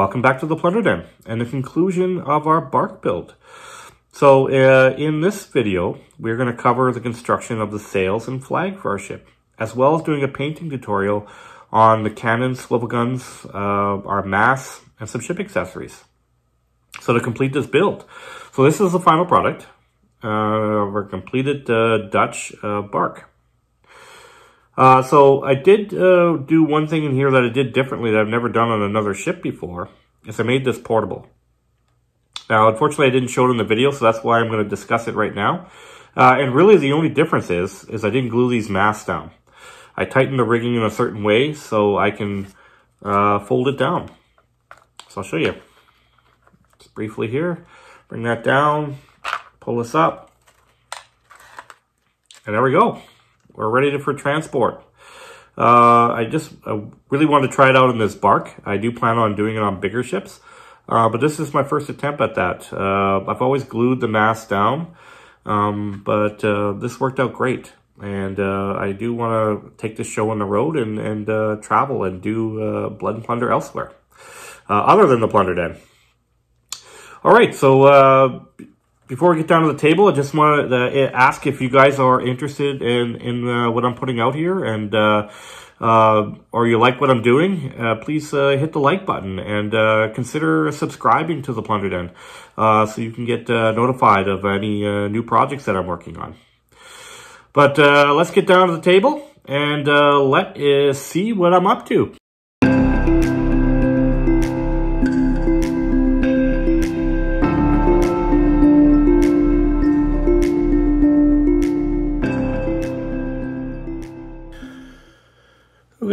Welcome back to the Plunder Den and the conclusion of our bark build. So uh, in this video, we're going to cover the construction of the sails and flag for our ship, as well as doing a painting tutorial on the cannon, swivel guns, uh, our masts, and some ship accessories. So to complete this build, so this is the final product, uh, our completed uh, Dutch uh, bark. Uh, so I did uh, do one thing in here that I did differently that I've never done on another ship before, is I made this portable. Now, unfortunately, I didn't show it in the video, so that's why I'm going to discuss it right now. Uh, and really, the only difference is, is I didn't glue these masts down. I tightened the rigging in a certain way so I can uh, fold it down. So I'll show you. Just briefly here. Bring that down, pull this up, and there we go. We're ready for transport. Uh, I just I really want to try it out in this bark. I do plan on doing it on bigger ships, uh, but this is my first attempt at that. Uh, I've always glued the mast down, um, but uh, this worked out great. And uh, I do want to take this show on the road and, and uh, travel and do Blood and Plunder elsewhere, other than the Plunder Den. All right, so before we get down to the table, I just want to uh, ask if you guys are interested in, in uh, what I'm putting out here and uh, uh or you like what I'm doing, uh, please uh, hit the like button and consider subscribing to the Plunder Den so you can get notified of any new projects that I'm working on. But let's get down to the table and let us see what I'm up to.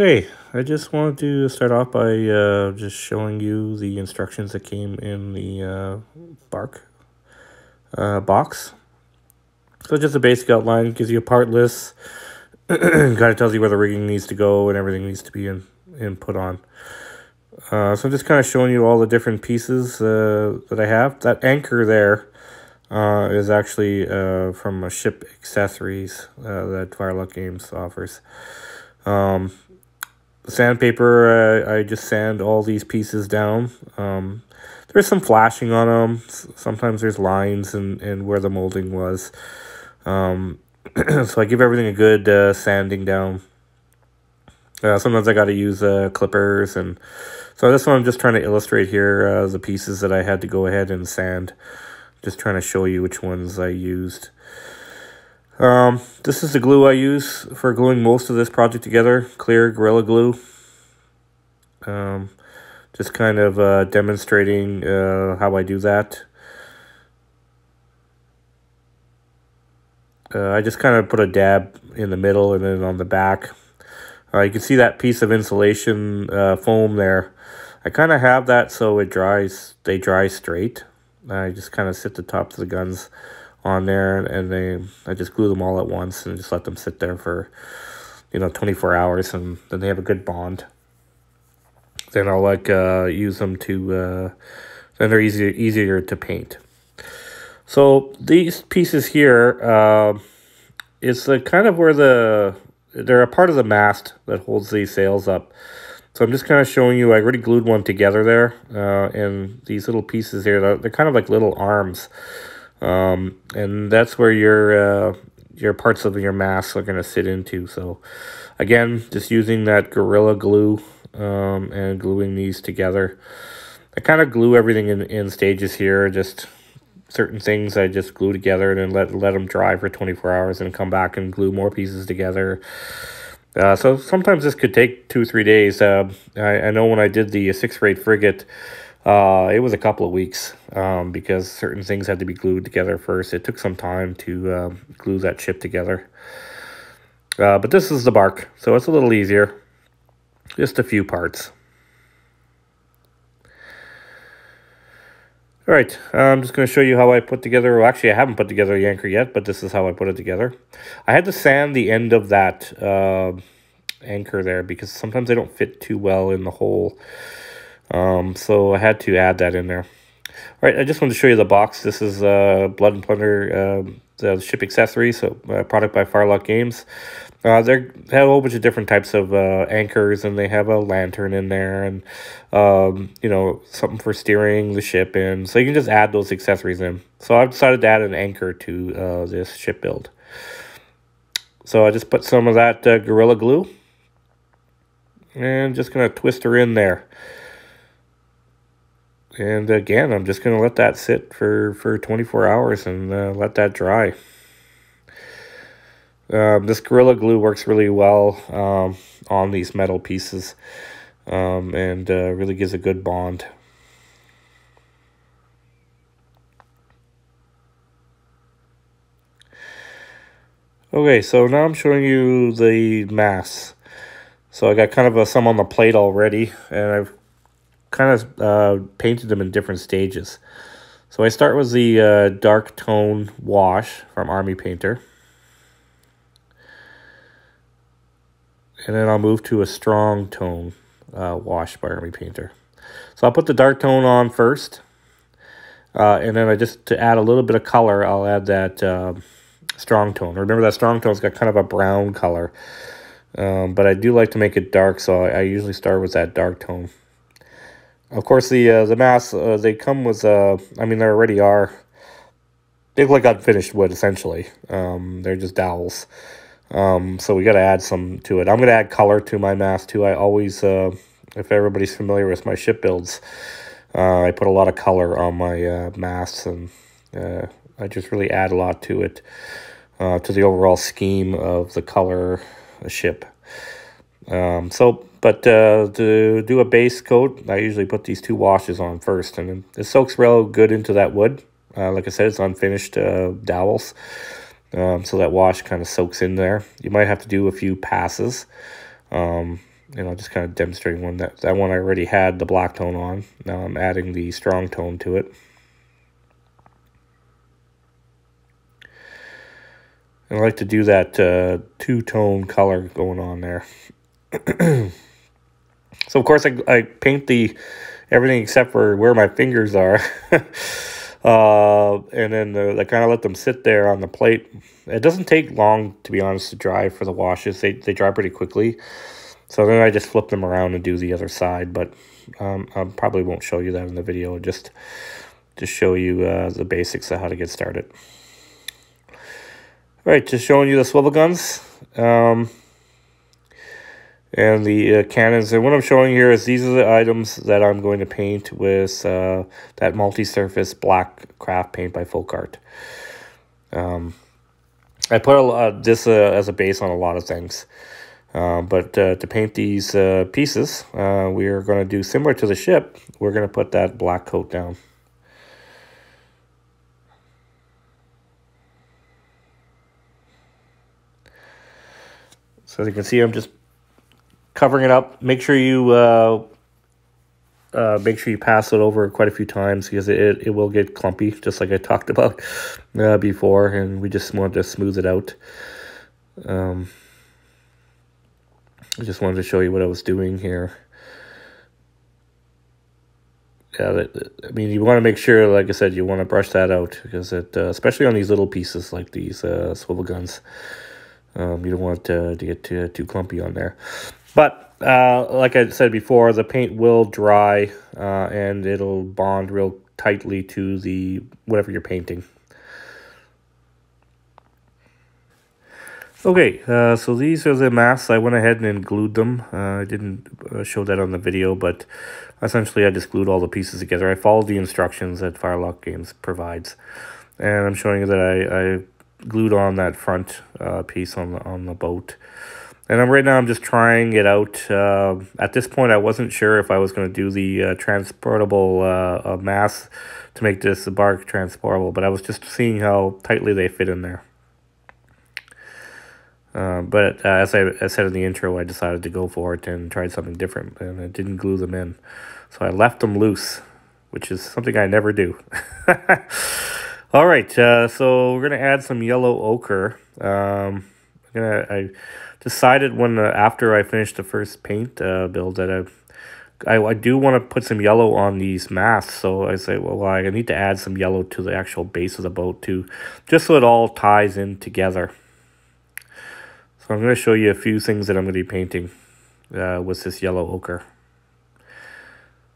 Okay, I just wanted to start off by uh, just showing you the instructions that came in the uh, bark uh, box. So just a basic outline, gives you a part list, kind of tells you where the rigging needs to go and everything needs to be in, in put on. Uh, so I'm just kind of showing you all the different pieces uh, that I have. That anchor there uh, is actually uh, from a ship accessories uh, that Firelock Games offers. Um, sandpaper, uh, I just sand all these pieces down. Um, there's some flashing on them. Sometimes there's lines and, and where the molding was. Um, so I give everything a good uh, sanding down. Uh, sometimes I got to use uh, clippers. and So this one I'm just trying to illustrate here uh, the pieces that I had to go ahead and sand. Just trying to show you which ones I used. Um, this is the glue I use for gluing most of this project together, clear Gorilla Glue. Um, just kind of uh, demonstrating uh, how I do that. Uh, I just kind of put a dab in the middle and then on the back. Uh, you can see that piece of insulation uh, foam there. I kind of have that so it dries, they dry straight. I just kind of sit the tops of the guns on there and they I just glue them all at once and just let them sit there for you know 24 hours and then they have a good bond. Then I'll like uh, use them to uh, then they're easier easier to paint. So these pieces here uh, is the kind of where the they're a part of the mast that holds these sails up. So I'm just kind of showing you I already glued one together there uh, and these little pieces here they're, they're kind of like little arms um, and that's where your uh, your parts of your mask are going to sit into. So again, just using that Gorilla Glue um, and gluing these together. I kind of glue everything in, in stages here, just certain things I just glue together and then let, let them dry for 24 hours and come back and glue more pieces together. Uh, so sometimes this could take two, three days. Uh, I, I know when I did the sixth rate frigate, uh, it was a couple of weeks um, because certain things had to be glued together first. It took some time to uh, glue that chip together. Uh, but this is the bark, so it's a little easier. Just a few parts. All right, I'm just going to show you how I put together, well, actually I haven't put together a anchor yet, but this is how I put it together. I had to sand the end of that uh, anchor there because sometimes they don't fit too well in the hole. Um, so I had to add that in there. All right, I just wanted to show you the box. This is uh, Blood and Plunder um, the ship accessory, so uh, product by Firelock Games. Uh, they have a whole bunch of different types of uh, anchors, and they have a lantern in there, and um, you know something for steering the ship in. So you can just add those accessories in. So I've decided to add an anchor to uh, this ship build. So I just put some of that uh, Gorilla Glue, and just gonna twist her in there. And again, I'm just going to let that sit for, for 24 hours and uh, let that dry. Um, this Gorilla Glue works really well um, on these metal pieces um, and uh, really gives a good bond. Okay, so now I'm showing you the mass. So I got kind of a, some on the plate already, and I've kind of uh, painted them in different stages. So I start with the uh, dark tone wash from Army Painter. And then I'll move to a strong tone uh, wash by Army Painter. So I'll put the dark tone on first. Uh, and then I just, to add a little bit of color, I'll add that uh, strong tone. Remember that strong tone's got kind of a brown color. Um, but I do like to make it dark, so I, I usually start with that dark tone. Of course, the uh, the masks uh, they come with uh, I mean they already are. They look like unfinished wood essentially. Um, they're just dowels. Um, so we got to add some to it. I'm gonna add color to my mask too. I always, uh, if everybody's familiar with my ship builds, uh, I put a lot of color on my uh, masks and uh, I just really add a lot to it, uh, to the overall scheme of the color ship. Um, so but uh, to do a base coat, I usually put these two washes on first, and it soaks real good into that wood. Uh, like I said, it's unfinished uh, dowels, um, so that wash kind of soaks in there. You might have to do a few passes, um, and I'll just kind of demonstrate one. That, that one I already had the black tone on. Now I'm adding the strong tone to it. I like to do that uh, two-tone color going on there. So of course I, I paint the everything except for where my fingers are. uh, and then the, I kind of let them sit there on the plate. It doesn't take long, to be honest, to dry for the washes. They, they dry pretty quickly. So then I just flip them around and do the other side. But um, I probably won't show you that in the video. Just, just show you uh, the basics of how to get started. All right, just showing you the swivel guns. Um, and the uh, cannons. And what I'm showing here is these are the items that I'm going to paint with uh, that multi-surface black craft paint by Folk Art. Um, I put a, uh, this uh, as a base on a lot of things. Uh, but uh, to paint these uh, pieces, uh, we are going to do similar to the ship. We're going to put that black coat down. So as you can see, I'm just covering it up. Make sure you uh, uh, make sure you pass it over quite a few times because it, it will get clumpy, just like I talked about uh, before, and we just wanted to smooth it out. Um, I just wanted to show you what I was doing here. Yeah, that, I mean, you want to make sure, like I said, you want to brush that out because it, uh, especially on these little pieces like these uh, swivel guns, um, you don't want to get too, too clumpy on there. But uh, like I said before, the paint will dry uh, and it'll bond real tightly to the whatever you're painting. Okay, uh, so these are the masks. I went ahead and glued them. Uh, I didn't uh, show that on the video, but essentially I just glued all the pieces together. I followed the instructions that Firelock Games provides. And I'm showing you that I, I glued on that front uh, piece on the, on the boat. And I'm, right now I'm just trying it out. Uh, at this point, I wasn't sure if I was going to do the uh, transportable uh, uh, mass to make this bark transportable, but I was just seeing how tightly they fit in there. Uh, but uh, as I, I said in the intro, I decided to go for it and tried something different, and I didn't glue them in. So I left them loose, which is something I never do. All right, so we're going to add some yellow ochre. Um, I'm gonna, I decided when uh, after I finished the first paint uh, build that I I, I do want to put some yellow on these masks. So I say, well, I need to add some yellow to the actual base of the boat too, just so it all ties in together. So I'm going to show you a few things that I'm going to be painting uh, with this yellow ochre.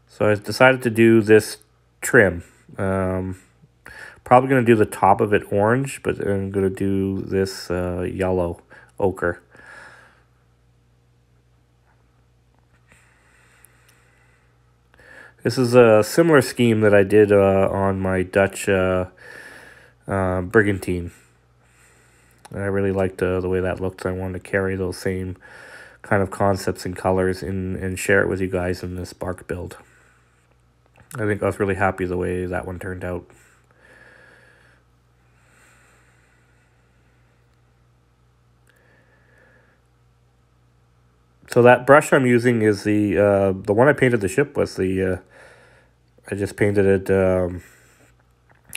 So I decided to do this trim. Um, probably going to do the top of it orange, but I'm going to do this uh, yellow ochre. This is a similar scheme that I did uh, on my Dutch uh, uh, Brigantine. I really liked uh, the way that looked. I wanted to carry those same kind of concepts and colors and, and share it with you guys in this bark build. I think I was really happy the way that one turned out. So that brush I'm using is the uh, the one I painted the ship with, the uh, I just painted it um,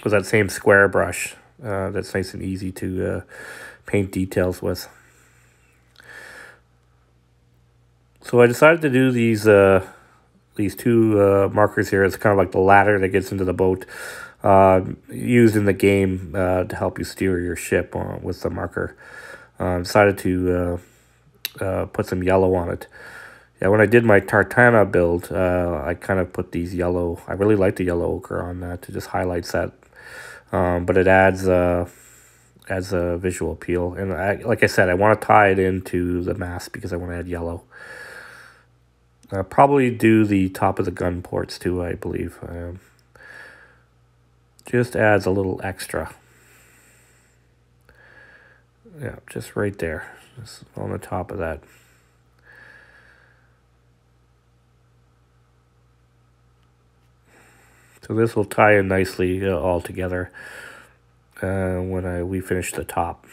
with that same square brush uh, that's nice and easy to uh, paint details with. So I decided to do these uh, these two uh, markers here. It's kind of like the ladder that gets into the boat, uh, used in the game uh, to help you steer your ship with the marker. Uh, decided to uh, uh, put some yellow on it. Yeah, when I did my Tartana build, uh, I kind of put these yellow, I really like the yellow ochre on that to just highlights that. Um, but it adds, uh, adds a visual appeal. And I, like I said, I want to tie it into the mask because I want to add yellow. I'll probably do the top of the gun ports too, I believe. Um, just adds a little extra. Yeah, just right there, just on the top of that. So this will tie in nicely uh, all together uh, when I we finish the top.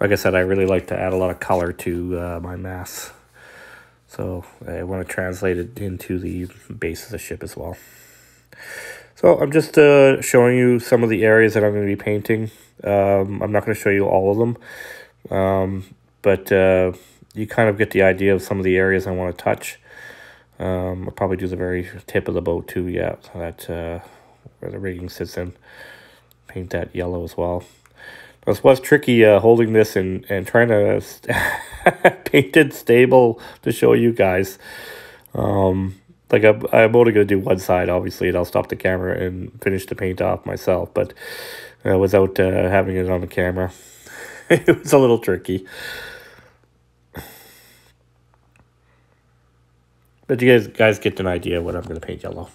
Like I said, I really like to add a lot of color to uh, my mass. So I want to translate it into the base of the ship as well. So I'm just uh, showing you some of the areas that I'm going to be painting. Um, I'm not going to show you all of them. Um, but uh, you kind of get the idea of some of the areas I want to touch. Um, I'll probably do the very tip of the boat too, yeah, so that uh, where the rigging sits in. Paint that yellow as well. This was tricky uh, holding this and, and trying to paint it stable to show you guys. Um, like I'm, I'm only going to do one side, obviously, and I'll stop the camera and finish the paint off myself, but uh, without uh, having it on the camera. it was a little tricky. But you guys, guys get an idea what I'm going to paint yellow.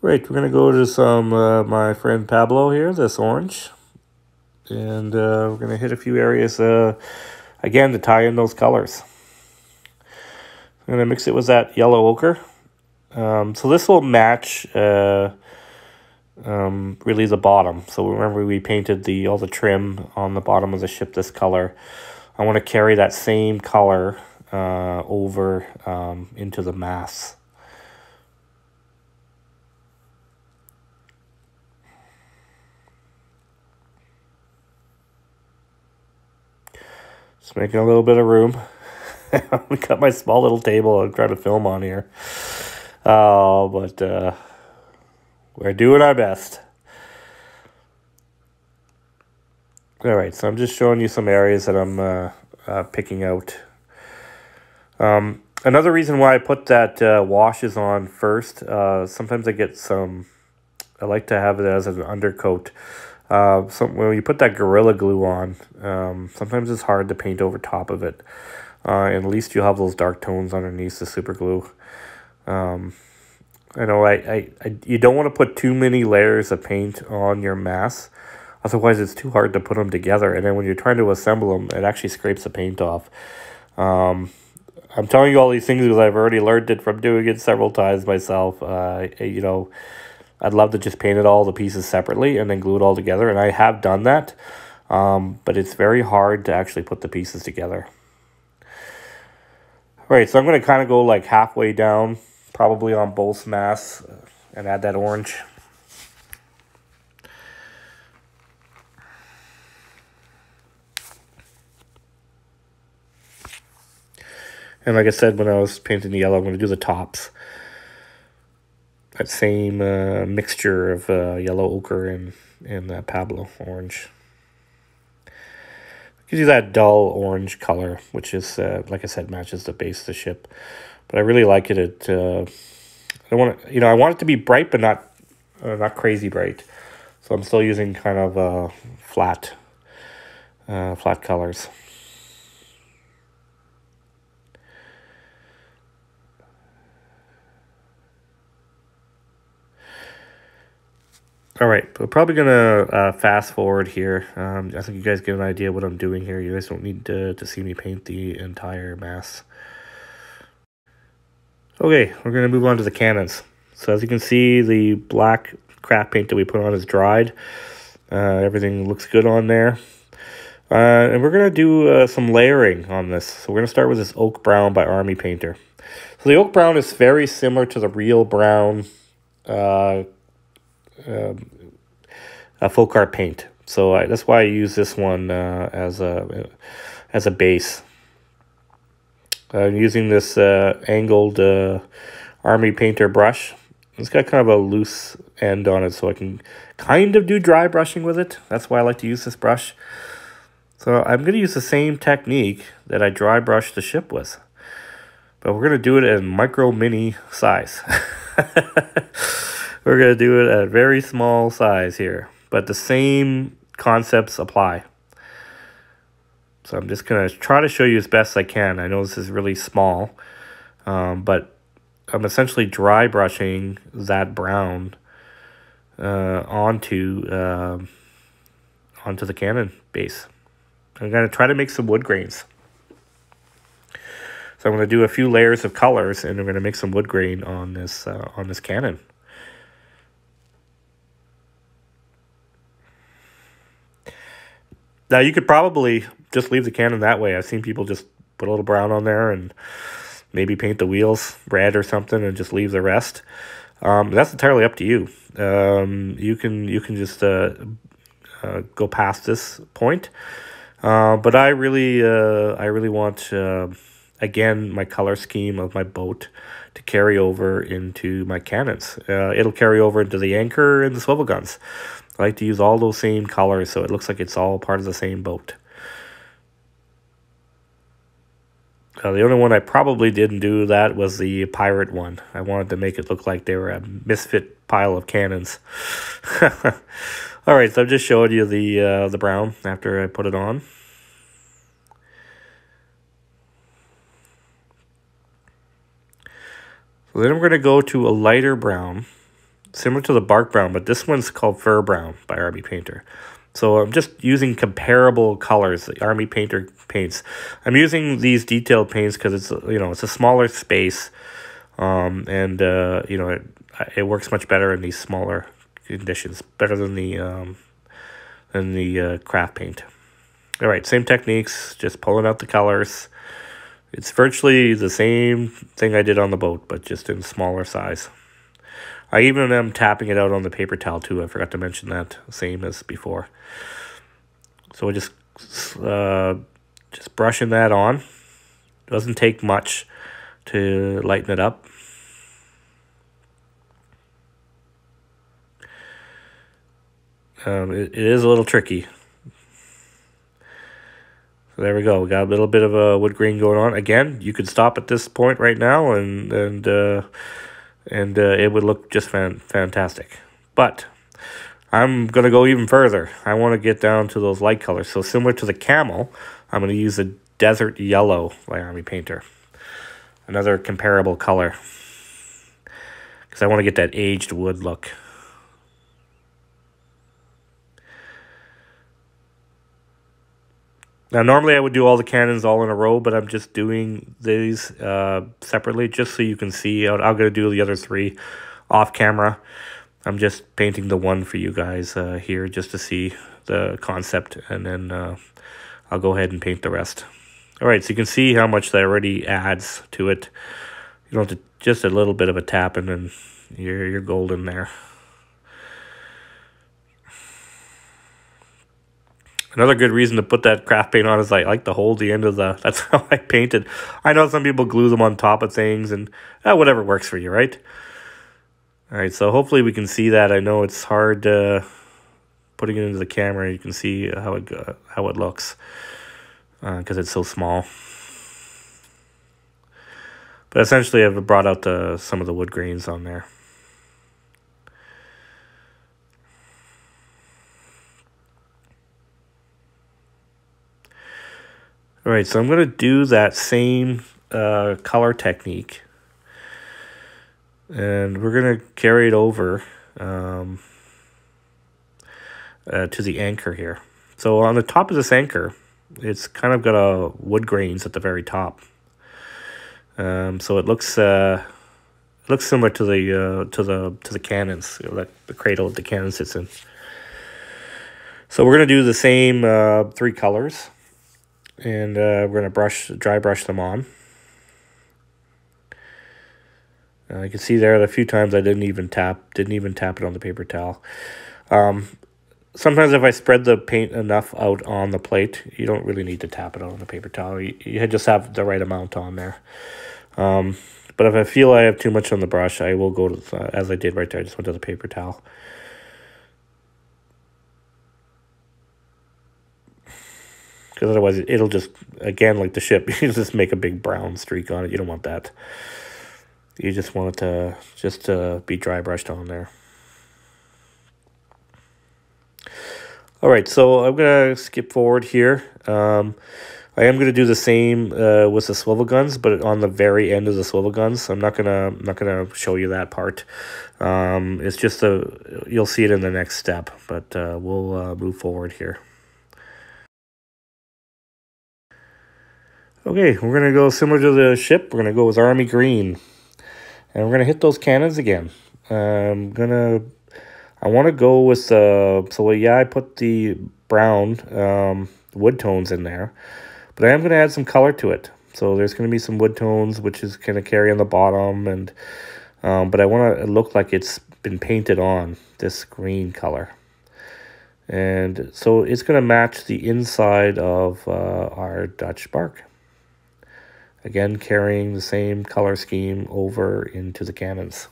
Right, we're going to go to some, uh, my friend Pablo here, this orange. And uh, we're going to hit a few areas, uh, again, to tie in those colors. I'm going to mix it with that yellow ochre. Um, so this will match uh, um, really the bottom. So remember we painted the all the trim on the bottom of the ship this color. I want to carry that same color uh, over um, into the mass. Just making a little bit of room. we got my small little table I'm trying to film on here. Oh, but uh, we're doing our best. All right, so I'm just showing you some areas that I'm uh, uh, picking out. Um, another reason why I put that uh, washes on first, uh, sometimes I get some, I like to have it as an undercoat. Uh, some, when you put that Gorilla Glue on, um, sometimes it's hard to paint over top of it. Uh, and at least you have those dark tones underneath the super glue. Um, I know I, I, I you don't want to put too many layers of paint on your mask Otherwise, it's too hard to put them together. And then when you're trying to assemble them, it actually scrapes the paint off. Um, I'm telling you all these things because I've already learned it from doing it several times myself. Uh, you know, I'd love to just paint it all the pieces separately and then glue it all together. And I have done that. Um, but it's very hard to actually put the pieces together. All right, so I'm going to kind of go like halfway down, probably on both masks, and add that orange. And like I said, when I was painting the yellow, I'm going to do the tops. That same uh, mixture of uh, yellow ochre and, and uh, Pablo orange. Gives you that dull orange color, which is, uh, like I said, matches the base of the ship. But I really like it. It uh, I want you know, I want it to be bright, but not not crazy bright. So I'm still using kind of flat, flat colors. All right, we're probably gonna uh, fast forward here. Um, I think you guys get an idea what I'm doing here. You guys don't need to, to see me paint the entire mass. Okay, we're gonna move on to the cannons. So as you can see, the black craft paint that we put on is dried. Uh, everything looks good on there. Uh, and we're going to do uh, some layering on this. So we're going to start with this Oak Brown by Army Painter. So the Oak Brown is very similar to the real brown um, folk art paint. So I, that's why I use this one uh, as a as a base. I'm using this uh, angled uh, Army Painter brush. It's got kind of a loose end on it, so I can kind of do dry brushing with it. That's why I like to use this brush. So I'm going to use the same technique that I dry brush the ship with. But we're going to do it in micro mini size. we're going to do it at a very small size here. But the same concepts apply. So I'm just going to try to show you as best I can. I know this is really small, um, but I'm essentially dry brushing that brown uh, onto uh, onto the cannon base. I'm going to try to make some wood grains. So I'm going to do a few layers of colors, and I'm going to make some wood grain on this uh, on this cannon. Now you could probably just leave the cannon that way. I've seen people just put a little brown on there and maybe paint the wheels red or something and just leave the rest. Um, that's entirely up to you. Um, you can you can just uh, uh, go past this point, uh, but I really uh, I really want uh, again my color scheme of my boat to carry over into my cannons. Uh, it'll carry over into the anchor and the swivel guns. I like to use all those same colors so it looks like it's all part of the same boat. Uh, the only one I probably didn't do that was the pirate one. I wanted to make it look like they were a misfit pile of cannons. All right, so I'm just showing you the uh, the brown after I put it on. So then we're going to go to a lighter brown, similar to the bark brown, but this one's called fur brown by Army Painter. So I'm just using comparable colors, the Army Painter paints. I'm using these detailed paints because it's you know it's a smaller space, um, and uh, you know it it works much better in these smaller conditions, better than the um, than the uh, craft paint. All right, same techniques, just pulling out the colors. It's virtually the same thing I did on the boat, but just in smaller size. I even am tapping it out on the paper towel too. I forgot to mention that, same as before. So I just uh, just brushing that on. Doesn't take much to lighten it up. Um, it, it is a little tricky. So there we go. We got a little bit of a wood grain going on. Again, you could stop at this point right now and and uh, and uh, it would look just fan fantastic. But I'm going to go even further. I want to get down to those light colors. So similar to the camel, I'm going to use a desert yellow by Army Painter. Another comparable color. Because I want to get that aged wood look. Now, normally I would do all the cannons all in a row, but I'm just doing these uh, separately just so you can see. I'm, I'm going to do the other three off camera. I'm just painting the one for you guys uh, here just to see the concept, and then uh, I'll go ahead and paint the rest. All right, so you can see how much that already adds to it. You don't have to, just a little bit of a tap, and then you're, you're golden there. Another good reason to put that craft paint on is I like to hold the end of the, that's how I painted. I know some people glue them on top of things and uh, whatever works for you, right? All right, so hopefully we can see that. I know it's hard uh, putting it into the camera. You can see how it, uh, how it looks because uh, it's so small. But essentially I've brought out the, some of the wood grains on there. All right, so I'm going to do that same uh, color technique. And we're going to carry it over um, uh, to the anchor here. So on the top of this anchor, it's kind of got a wood grains at the very top. Um, so it looks uh, looks similar to the uh, to the to the cannons, you know, like the cradle that the cannon sits in. So we're gonna do the same uh, three colors and uh, we're gonna brush dry brush them on. Uh, you can see there a few times I didn't even tap didn't even tap it on the paper towel. Um, sometimes if I spread the paint enough out on the plate, you don't really need to tap it on the paper towel. You, you just have the right amount on there. Um, but if I feel I have too much on the brush, I will go to, the, as I did right there, I just went to the paper towel. Because otherwise it'll just again like the ship you just make a big brown streak on it you don't want that you just want it to just to be dry brushed on there all right so i'm gonna skip forward here um, I am to do the same uh, with the swivel guns, but on the very end of the swivel guns. So I'm not gonna I'm not gonna show you that part. Um, it's just a you'll see it in the next step, but uh, we'll uh, move forward here. Okay, we're going to go similar to the ship. We're going to go with Army Green. And we're going to hit those cannons again. I'm going to... I want to go with... Uh, so, yeah, I put the brown um, wood tones in there. But I am going to add some color to it. So there's going to be some wood tones, which is going to carry on the bottom. and um, But I want to look like it's been painted on, this green color. And so it's going to match the inside of uh, our Dutch bark. Again, carrying the same color scheme over into the cannons.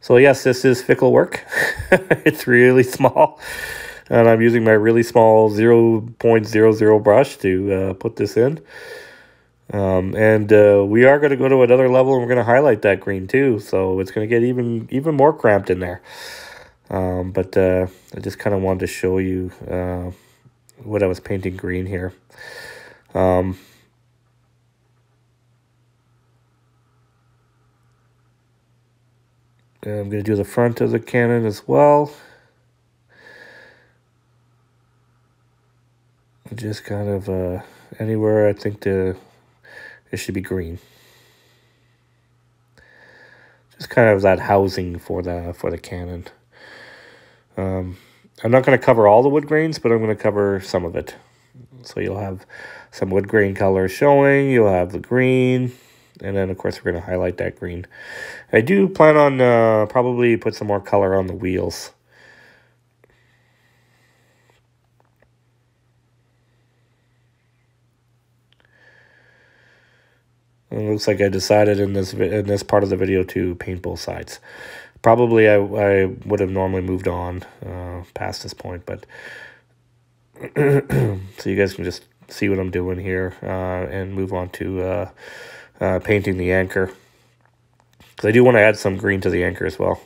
So yes, this is fickle work. it's really small. And I'm using my really small 0 0.00 brush to uh, put this in. Um, and uh, we are going to go to another level and we're going to highlight that green too. So it's going to get even even more cramped in there. Um, but uh, I just kind of wanted to show you uh, what I was painting green here. Um, I'm going to do the front of the cannon as well. Just kind of uh, anywhere I think the it should be green. Just kind of that housing for the for the cannon. Um, I'm not going to cover all the wood grains, but I'm going to cover some of it. So you'll have some wood grain color showing. You'll have the green. And then, of course, we're going to highlight that green. I do plan on uh, probably put some more color on the wheels. It looks like I decided in this in this part of the video to paint both sides. Probably I, I would have normally moved on uh, past this point, but so you guys can just see what I'm doing here uh, and move on to uh, uh, painting the anchor. Because I do want to add some green to the anchor as well.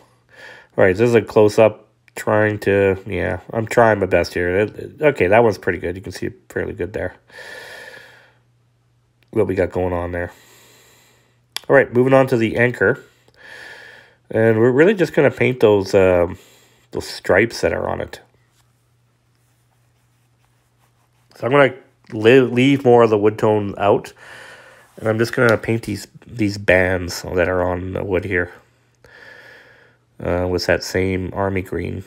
All right, this is a close-up trying to, yeah, I'm trying my best here. Okay, that one's pretty good. You can see it fairly good there. What we got going on there. All right, moving on to the anchor. And we're really just going to paint those, um, those stripes that are on it. So I'm going to leave more of the wood tone out and I'm just going to paint these these bands that are on the wood here uh, with that same army green.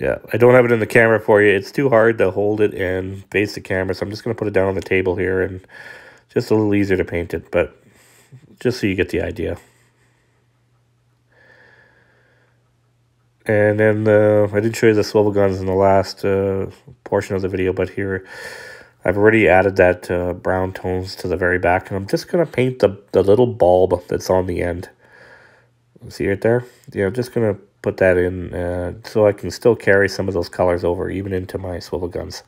Yeah, I don't have it in the camera for you. It's too hard to hold it and face the camera, so I'm just going to put it down on the table here and just a little easier to paint it, but just so you get the idea. And then uh, I didn't show you the swivel guns in the last uh, portion of the video, but here I've already added that uh, brown tones to the very back. And I'm just going to paint the, the little bulb that's on the end. See right there? Yeah, I'm just going to put that in uh, so I can still carry some of those colors over even into my swivel guns.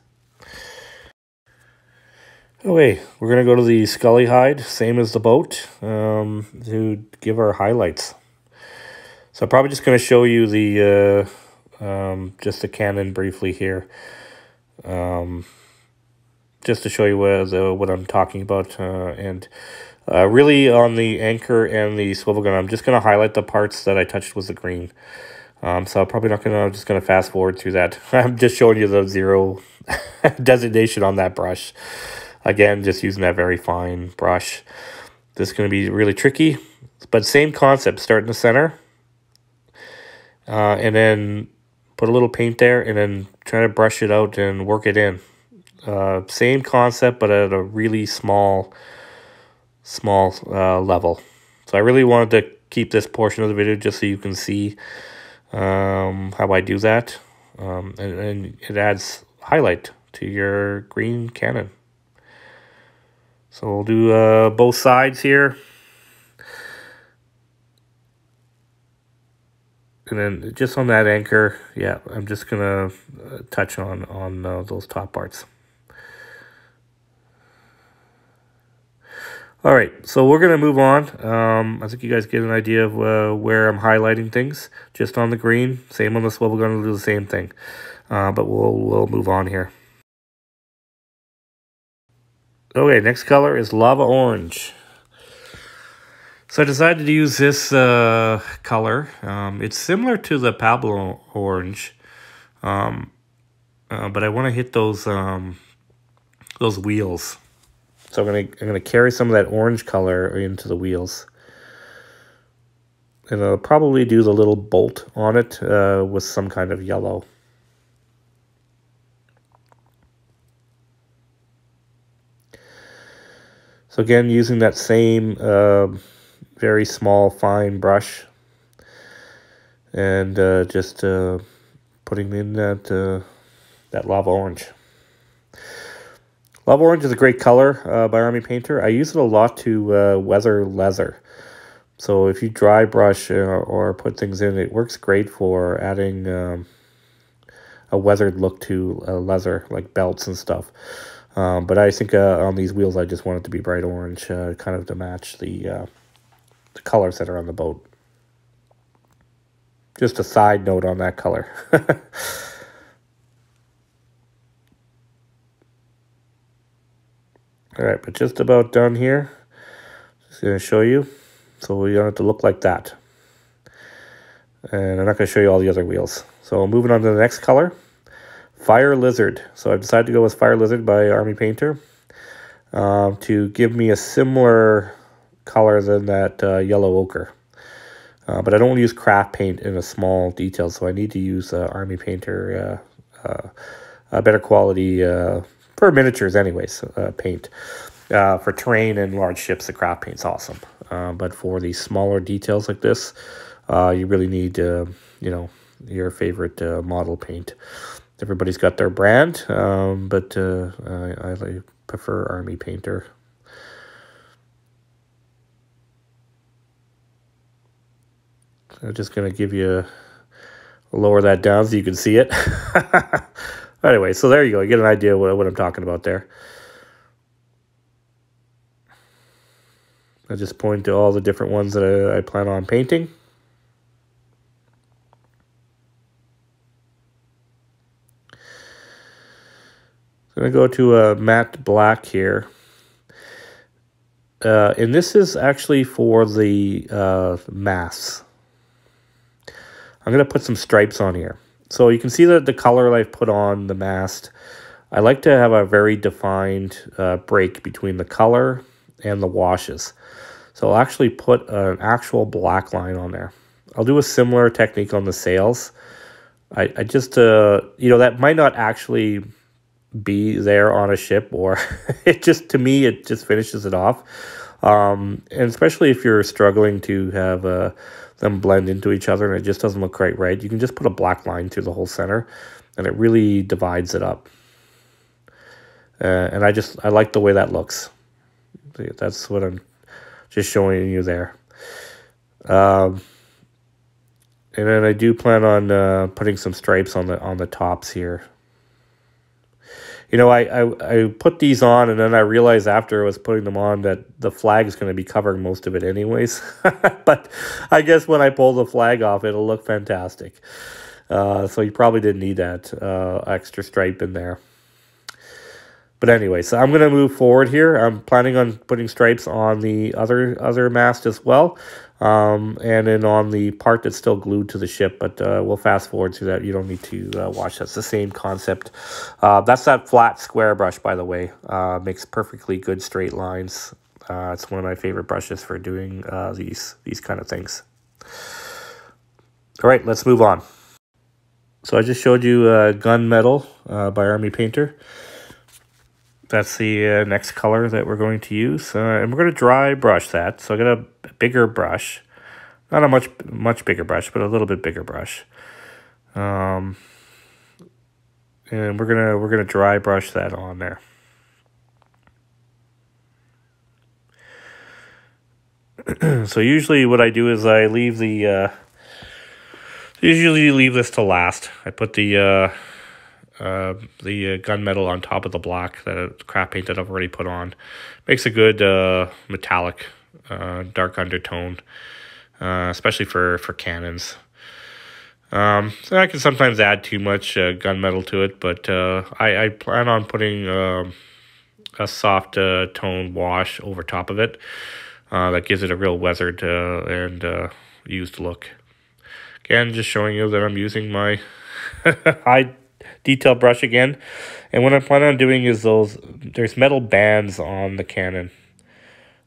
Okay, we're going to go to the Scaly Hide, same as the boat, um, to give our highlights. So I'm probably just going to show you the, uh, um, just the cannon briefly here. Um, just to show you what, the, what I'm talking about. Uh, and uh, really on the anchor and the swivel gun, I'm just going to highlight the parts that I touched with the green. Um, so I'm probably not going to, I'm just going to fast forward through that. I'm just showing you the zero designation on that brush. Again, just using that very fine brush. This is going to be really tricky, but same concept. Start in the center, uh, and then put a little paint there, and then try to brush it out and work it in. Uh, same concept, but at a really small, small uh, level. So I really wanted to keep this portion of the video just so you can see um, how I do that. Um, and, and it adds highlight to your green cannon. So we'll do uh, both sides here. And then just on that anchor, yeah, I'm just to uh, touch on, on uh, those top parts. All right, so we're to move on. Um, I think you guys get an idea of uh, where I'm highlighting things. Just on the green, same on the swivel gun, we'll do the same thing. Uh, but we'll, we'll move on here. Okay, next color is Lava Orange. So I decided to use this uh, color. Um, it's similar to the Pablo Orange, um, uh, but I want to hit those um, those wheels. So I'm gonna I'm gonna carry some of that orange color into the wheels, and I'll probably do the little bolt on it uh, with some kind of yellow. So again, using that same uh, very small, fine brush. And uh, just uh, putting in that, uh, that lava orange. Lava orange is a great color uh, by Army Painter. I use it a lot to uh, weather leather. So if you dry brush or, or, put things in, it works great for adding um, a weathered look to leather, like belts and stuff. Um, but I think uh, on these wheels, I just want it to be bright orange, uh, kind of to match the, uh, the colors that are on the boat. Just a side note on that color. All right, but just about done here. Just to show you. So we want it to look like that. And I'm not going to show you all the other wheels. So moving on to the next color. Fire Lizard. So I decided to go with Fire Lizard by Army Painter um, to give me a similar color than that uh, yellow ochre. Uh, but I don't use craft paint in a small detail, so I need to use uh, Army Painter, uh, uh, a better quality, uh, for miniatures anyways, paint. for terrain and large ships, the craft paint's awesome. but for these smaller details like this, you really need, you know, your favorite model paint everybody's got their brand, um, but I, I prefer Army Painter. I'm just going to give you, lower that down so you can see it. anyway, so there you go. You get an idea what, what I'm talking about there. I just point to all the different ones that I, I plan on painting. I'm going to go to a matte black here. Uh, and this is actually for the uh, mass. I'm going to put some stripes on here. So you can see that the color I've put on the mast. I like to have a very defined uh, break between the color and the washes. So I'll actually put an actual black line on there. I'll do a similar technique on the sails. I, I just, uh, you know, that might not actually be there on a ship or it just to me it just finishes it off Um, and especially if you're struggling to have uh, them blend into each other and it just doesn't look quite right, you can just put a black line through the whole center and it really divides it up. Uh, and I just, I like the way that looks. That's what I'm just showing you there. Um, and then I do plan on uh, putting some stripes on the on the tops here. You know, I, I, I put these on and then I realized after I was putting them on that the flag is going to be covering most of it anyways. but I guess when I pull the flag off, it'll look fantastic. Uh, so you probably didn't need that uh, extra stripe in there. But anyway, so I'm going to move forward here. I'm planning on putting stripes on the other other mast as well. Um, and then on the part that's still glued to the ship, but uh, we'll fast forward to that. You don't need to uh, watch. That's the same concept. Uh, that's that flat square brush, by the way. Uh, makes perfectly good straight lines. Uh, it's one of my favorite brushes for doing uh, these these kind of things. All right, let's move on. So I just showed you uh, Gunmetal by Army Painter that's the uh, next color that we're going to use. Uh, and we're going to dry brush that. So I got a bigger brush. Not a much much bigger brush, but a little bit bigger brush. Um, and we're gonna we're gonna dry brush that on there. so usually what I do is I leave the uh, usually leave this to last. I put the uh, uh, the uh, gunmetal on top of the black, the craft paint that I've already put on. Makes a good uh, metallic, uh, dark undertone, uh, especially for, for cannons. Um, so I can sometimes add too much gunmetal to it, but I, I plan on putting uh, a soft tone wash over top of it. That gives it a real weathered and used look. Again, just showing you that I'm using my high detail brush again. And what I plan on doing is those, there's metal bands on the cannon.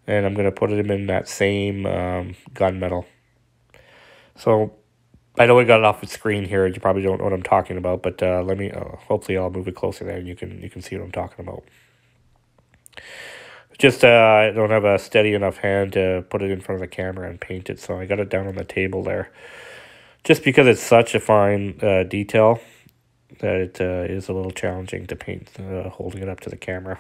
And I'm going to put them in that same um, gunmetal. So I know I got it off the screen here. You probably don't know what I'm talking about, but uh, let me. Uh, hopefully, I'll move it closer there, and you can you can see what I'm talking about. Just uh, I don't have a steady enough hand to put it in front of the camera and paint it, so I got it down on the table there. Just because it's such a fine uh, detail, that it uh, is a little challenging to paint uh, holding it up to the camera.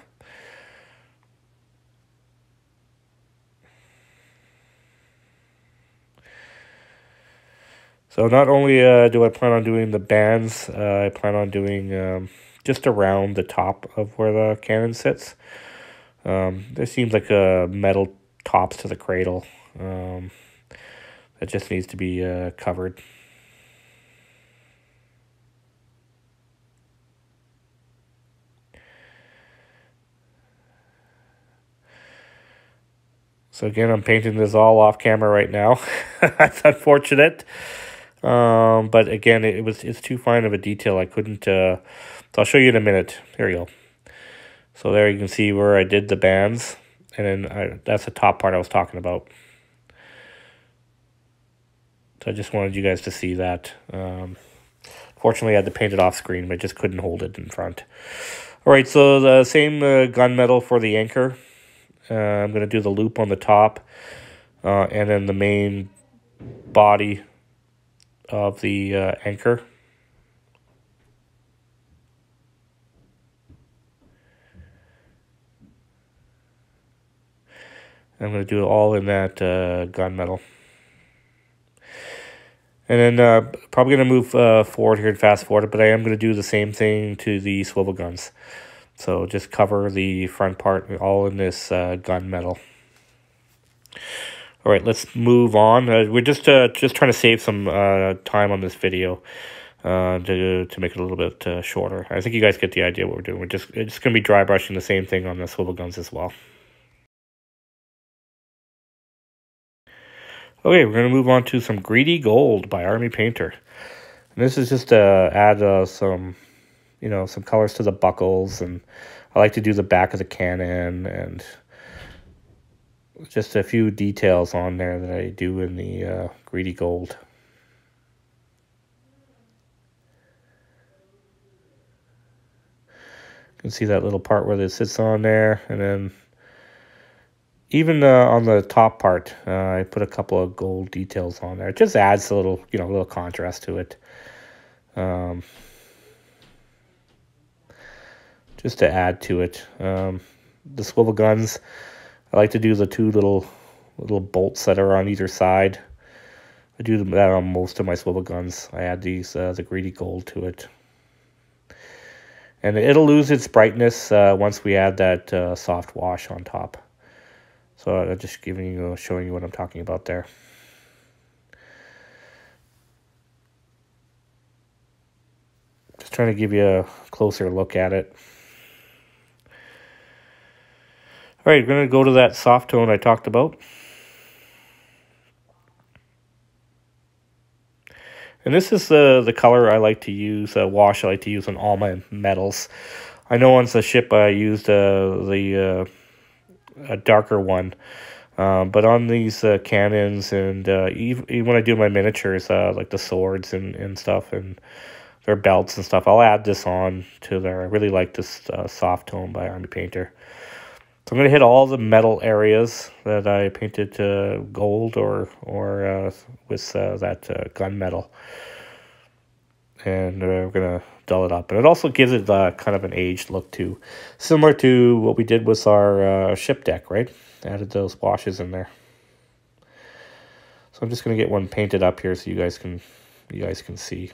So not only uh, do I plan on doing the bands, uh, I plan on doing um, just around the top of where the cannon sits. Um, there seems like a metal tops to the cradle um, that just needs to be uh, covered. So again, I'm painting this all off camera right now. That's unfortunate. Um, but again, it, was it's too fine of a detail. I couldn't. Uh, so I'll show you in a minute. Here you go. So there you can see where I did the bands, and then I, that's the top part I was talking about. So I just wanted you guys to see that. Um, fortunately, I had to paint it off screen, but I just couldn't hold it in front. All right, so the same uh, gunmetal for the anchor. Uh, I'm going to do the loop on the top uh, and then the main body of the uh, anchor. I'm going to do it all in that uh, gunmetal. And then uh, probably going to move uh, forward here and fast forward, but I am going to do the same thing to the swivel guns. So just cover the front part all in this uh, gunmetal. All right, let's move on. Uh, we're just uh, just trying to save some uh, time on this video uh, to to make it a little bit uh, shorter. I think you guys get the idea what we're doing. We're just just gonna be dry brushing the same thing on the swivel guns as well. Okay, we're gonna move on to some Greedy Gold by Army Painter. And this is just to add uh, some you know, some colors to the buckles, and I like to do the back of the cannon, and just a few details on there that I do in the uh, greedy gold. You can see that little part where it sits on there, and then even uh, on the top part, uh, I put a couple of gold details on there. It just adds a little, you know, a little contrast to it. Um, just to add to it. Um, the swivel guns, I like to do the two little little bolts that are on either side. I do that on most of my swivel guns. I add these uh, the greedy gold to it. And it'll lose its brightness uh, once we add that uh, soft wash on top. So I'm just giving you, showing you what I'm talking about there. Just trying to give you a closer look at it. All right, we're going to go to that soft tone I talked about. And this is the, the color I like to use, uh, wash I like to use on all my metals. I know on the ship I used uh, the uh, a darker one. Um, but on these uh, cannons and uh, even, even when I do my miniatures, uh, like the swords and, and stuff and their belts and stuff, I'll add this on to there. I really like this uh, soft tone by Army Painter. So I'm going to hit all the metal areas that I painted uh, gold or or uh, with uh, that uh, gunmetal. And uh, we're going to dull it up. And it also gives it uh, kind of an aged look too. Similar to what we did with our ship deck, right? Added those washes in there. So I'm just going to get one painted up here so you guys can you guys can see.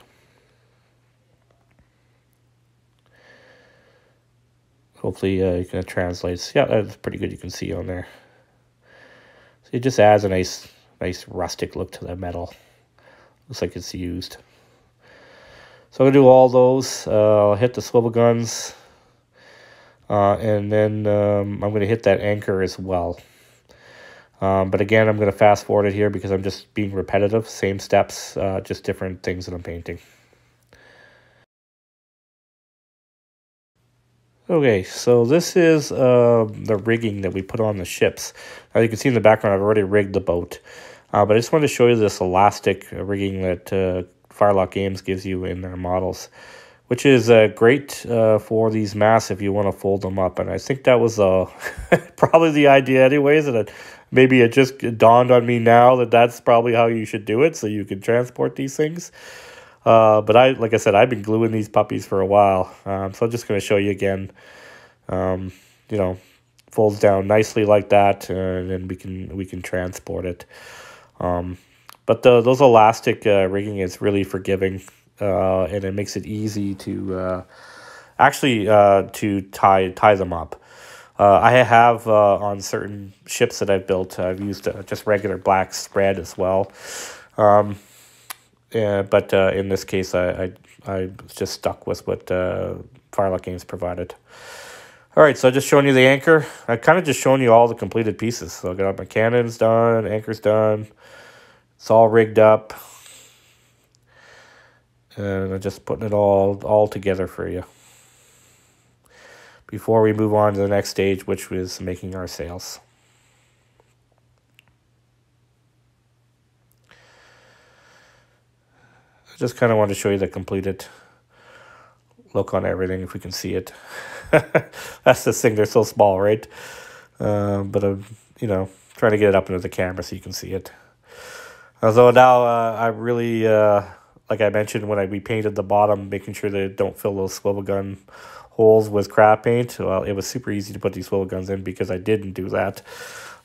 Hopefully uh, you can translate. Yeah, that's pretty good. You can see on there. So it just adds a nice, nice rustic look to the metal. Looks like it's used. So I'm gonna do all those. Uh, I'll hit the swivel guns, uh, and then um, I'm gonna hit that anchor as well. Um, but again, I'm gonna fast forward it here because I'm just being repetitive. Same steps, uh, just different things that I'm painting. Okay, so this is uh, the rigging that we put on the ships. As you can see in the background, I've already rigged the boat. Uh, but I just wanted to show you this elastic rigging that uh, Firelock Games gives you in their models, which is uh, great uh, for these masts if you want to fold them up. And I think that was uh, probably the idea anyways, and it, maybe it just dawned on me now that that's probably how you should do it so you can transport these things. Uh, but I, like I said, I've been gluing these puppies for a while. Um, so I'm just going to show you again. Um, you know, folds down nicely like that, and then we can we can transport it. Um, but the those elastic uh, rigging is really forgiving, uh, and it makes it easy to uh, actually uh, to tie tie them up. Uh, I have on certain ships that I've built, I've used just regular black spread as well. Um, yeah, but uh, in this case, I, I, I just stuck with what uh, Firelock Games provided. All right, so I just showing you the anchor. I kind of just showing you all the completed pieces. So I got my cannons done, anchor's done. It's all rigged up. And I'm just putting it all all together for you. Before we move on to the next stage, which was making our sails. I just kind of want to show you the completed look on everything if we can see it. That's the thing, they're so small, right? Uh, but I'm, you know, trying to get it up into the camera so you can see it. So now uh, I really, uh, like I mentioned when I repainted the bottom, making sure that don't fill those swivel gun holes with crap paint. Well, it was super easy to put these swivel guns in because I didn't do that.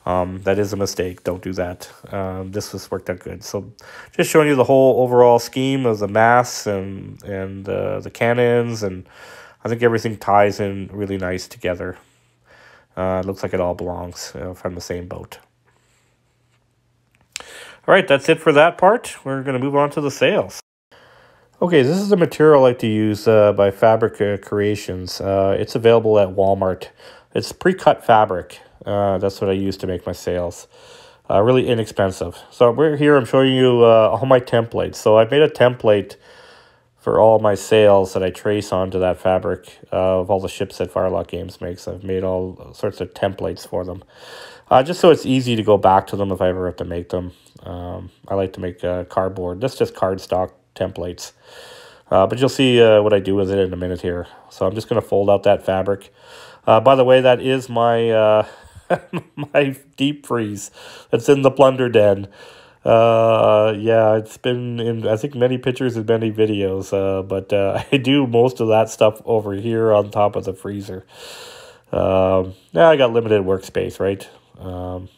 Um, that is a mistake. Don't do that. Um, this was worked out good. So just showing you the whole overall scheme of the mass and, and uh, the cannons. And I think everything ties in really nice together. Uh, looks like it all belongs uh, from the same boat. All right, that's it for that part. We're going to move on to the sails. Okay, this is the material I like to use uh, by Fabric uh, Creations. Uh, it's available at Walmart. It's pre-cut fabric. Uh, that's what I use to make my sails. Uh, really inexpensive. So we're here, I'm showing you uh, all my templates. So I've made a template for all my sails that I trace onto that fabric of all the ships that Firelock Games makes. I've made all sorts of templates for them. Uh, just so it's easy to go back to them if I ever have to make them. Um, I like to make uh, cardboard. That's just cardstock templates. Uh, but you'll see uh, what I do with it in a minute here. So I'm just going to fold out that fabric. Uh, by the way, that is my uh, my deep freeze that's in the plunder den. Uh, yeah, it's been in, I think, many pictures and many videos, uh, but uh, I do most of that stuff over here on top of the freezer. Um, yeah, I got limited workspace, right? Um,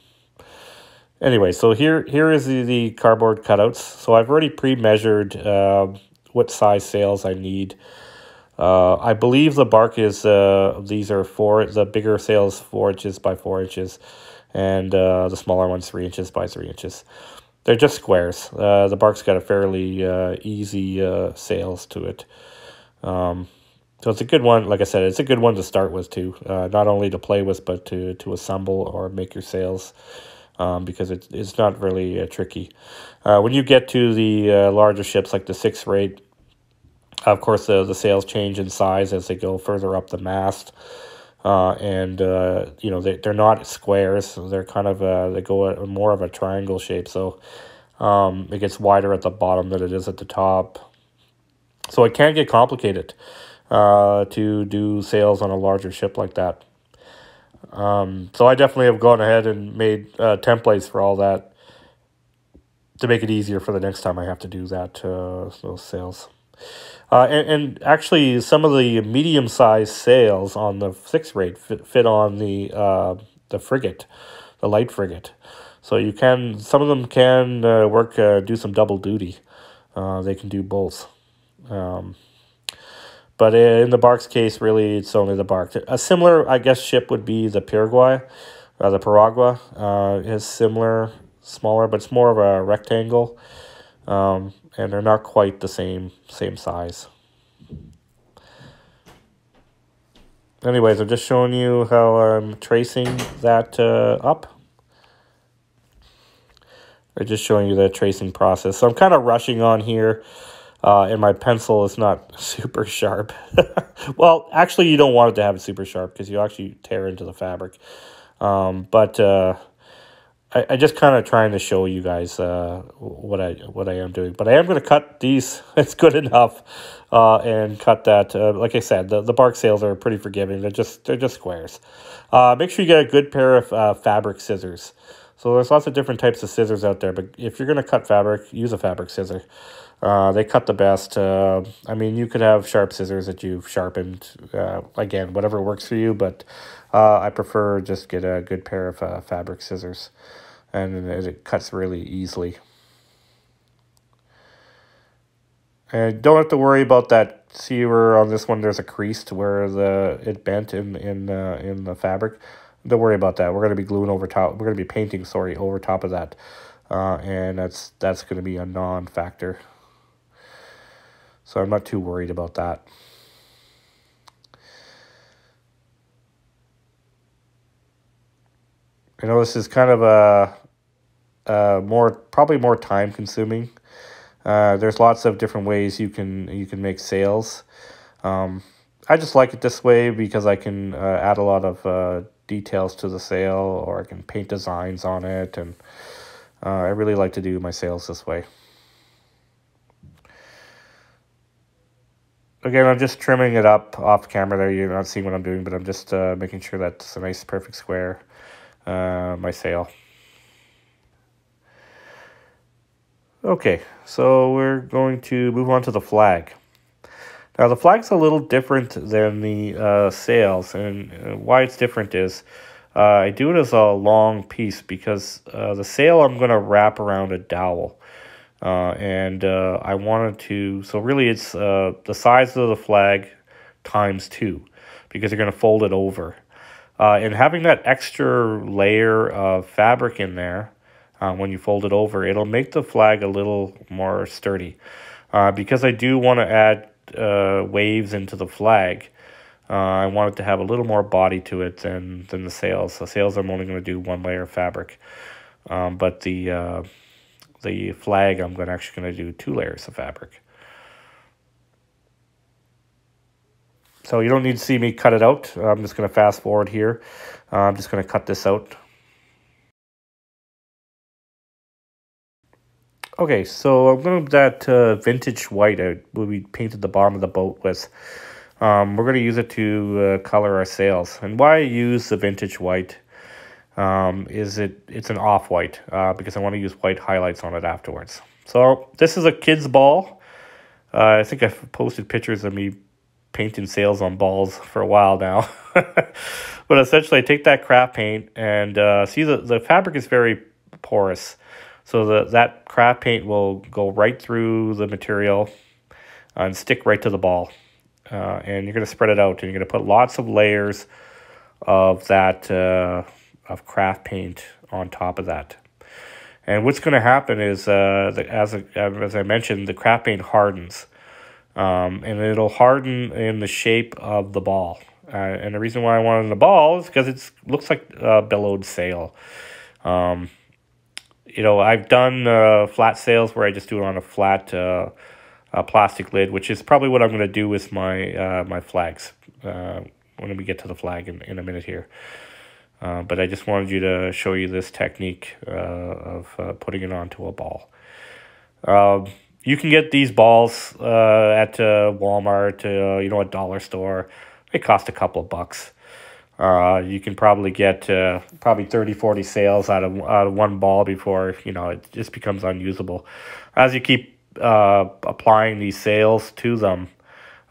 anyway, so here here is the, the cardboard cutouts. So I've already pre-measured uh, what size sails I need. Uh, I believe the bark is, uh, these are four, the bigger sails four inches by four inches, and uh, the smaller ones three inches by three inches. They're just squares. Uh, the bark's got a fairly uh, easy uh, sails to it. Um, so it's a good one. Like I said, it's a good one to start with too. Uh, not only to play with, but to, to assemble or make your sails um, because it, it's not really uh, tricky. Uh, when you get to the uh, larger ships like the 6 rate, of course, the, the sails change in size as they go further up the mast. Uh, and, uh, you know, they, they're not squares. They're kind of, they go a, more of a triangle shape. So um, it gets wider at the bottom than it is at the top. So it can get complicated uh, to do sails on a larger ship like that. Um, so I definitely have gone ahead and made uh, templates for all that to make it easier for the next time I have to do that uh, those sails. Uh, and, and actually, some of the medium-sized sails on the six rate fit, fit on the uh, the frigate, the light frigate. So you can some of them can uh, work uh, do some double duty. Uh, they can do both. Um, but in the Bark's case, really, it's only the Bark. A similar, I guess, ship would be the Paraguay. Uh, the Piragua. uh, is similar, smaller, but it's more of a rectangle. Um, and they're not quite the same same size. Anyways, I'm just showing you how I'm tracing that uh, up. I'm just showing you the tracing process. So I'm kind of rushing on here. Uh, and my pencil is not super sharp. well, actually, you don't want it to have it super sharp because you actually tear into the fabric. Um, but uh, I, I just kind of trying to show you guys uh, what I what I am doing. But I am going to cut these. it's good enough, uh, and cut that. Uh, like I said, the, the bark sails are pretty forgiving. They're just they're just squares. Uh, make sure you get a good pair of uh, fabric scissors. So there's lots of different types of scissors out there, but if you're going to cut fabric, use a fabric scissor. Uh, they cut the best. Uh, I mean, you could have sharp scissors that you've sharpened. Uh, again, whatever works for you, but uh, I prefer just get a good pair of uh, fabric scissors, and it cuts really easily. And don't have to worry about that. See where on this one there's a crease to where the it bent in in uh, in the fabric. Don't worry about that. We're gonna be gluing over top. We're gonna be painting, sorry, over top of that, and that's that's gonna be a non-factor. So I'm not too worried about that. I know this is kind of a, a more probably more time consuming. Uh, there's lots of different ways you can you can make sails. Um, I just like it this way because I can uh, add a lot of uh, details to the sail or I can paint designs on it and uh, I really like to do my sails this way. again, I'm just trimming it up off camera there. You're not seeing what I'm doing, but I'm just uh, making sure that's a nice, perfect square, uh, my sail. Okay, so we're going to move on to the flag. Now, the flag's a little different than the uh, sails, and uh, why it's different is uh, I do it as a long piece because uh, the sail I'm going to wrap around a dowel. Uh, and uh, I wanted to, so really it's the size of the flag times two because you're going to fold it over. And having that extra layer of fabric in there uh, when you fold it over, it'll make the flag a little more sturdy. Uh, because I do want to add waves into the flag, I want it to have a little more body to it than, than the sails. The sails I'm only going to do one layer of fabric. Um, but the the flag, I'm going actually going to do two layers of fabric. So you don't need to see me cut it out. I'm just going to fast forward here. Uh, I'm just going to cut this out. Okay, so I'm going to that uh, vintage white I, we painted the bottom of the boat with. Um, we're going to use it to uh, color our sails. And why I use the vintage white? um, is it it's an off-white uh, because I want to use white highlights on it afterwards. So this is a kid's ball. Uh, I think I've posted pictures of me painting sails on balls for a while now. but essentially, I take that craft paint and uh, see the, the fabric is very porous. So the, that craft paint will go right through the material and stick right to the ball. Uh, and you're going to spread it out and you're going to put lots of layers of that uh, of craft paint on top of that. And what's going to happen is, uh, the, as, a, as I mentioned, the craft paint hardens. Um, and it'll harden in the shape of the ball. Uh, and the reason why I wanted the ball is because it looks like a billowed sail. Um, you know, I've done uh, flat sails where I just do it on a flat uh, plastic lid, which is probably what I'm going to do with my uh, my flags uh, when we get to the flag in, in a minute here. Uh, but I just wanted you to show you this technique of putting it onto a ball. Um, you can get these balls at Walmart, you know, a dollar store. They cost a couple of bucks. Uh, you can probably get uh, probably 30, 40 sails out of, out of one ball before, you know, it just becomes unusable. As you keep uh, applying these sails to them,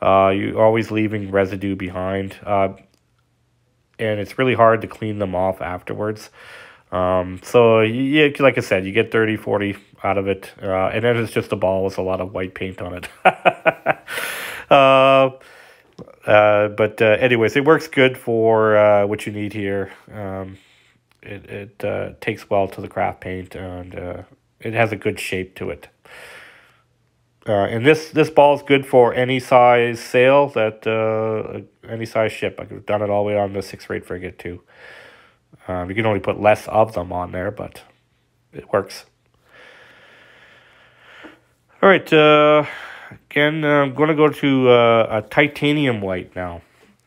uh, you're always leaving residue behind. Uh, and it's really hard to clean them off afterwards. Um, so yeah, like I said, you get 30, 40 out of it, uh, and then it's just a ball with a lot of white paint on it. uh, uh, but uh, anyways, it works good for uh, what you need here. Um, it it uh, takes well to the craft paint, and uh, it has a good shape to it. Uh, and this this ball is good for any size sail that uh, any size ship. I've done it all the way on the six rate frigate too. Um, you can only put less of them on there, but it works. All right, uh, again, uh, I'm going to go to uh, a titanium white now.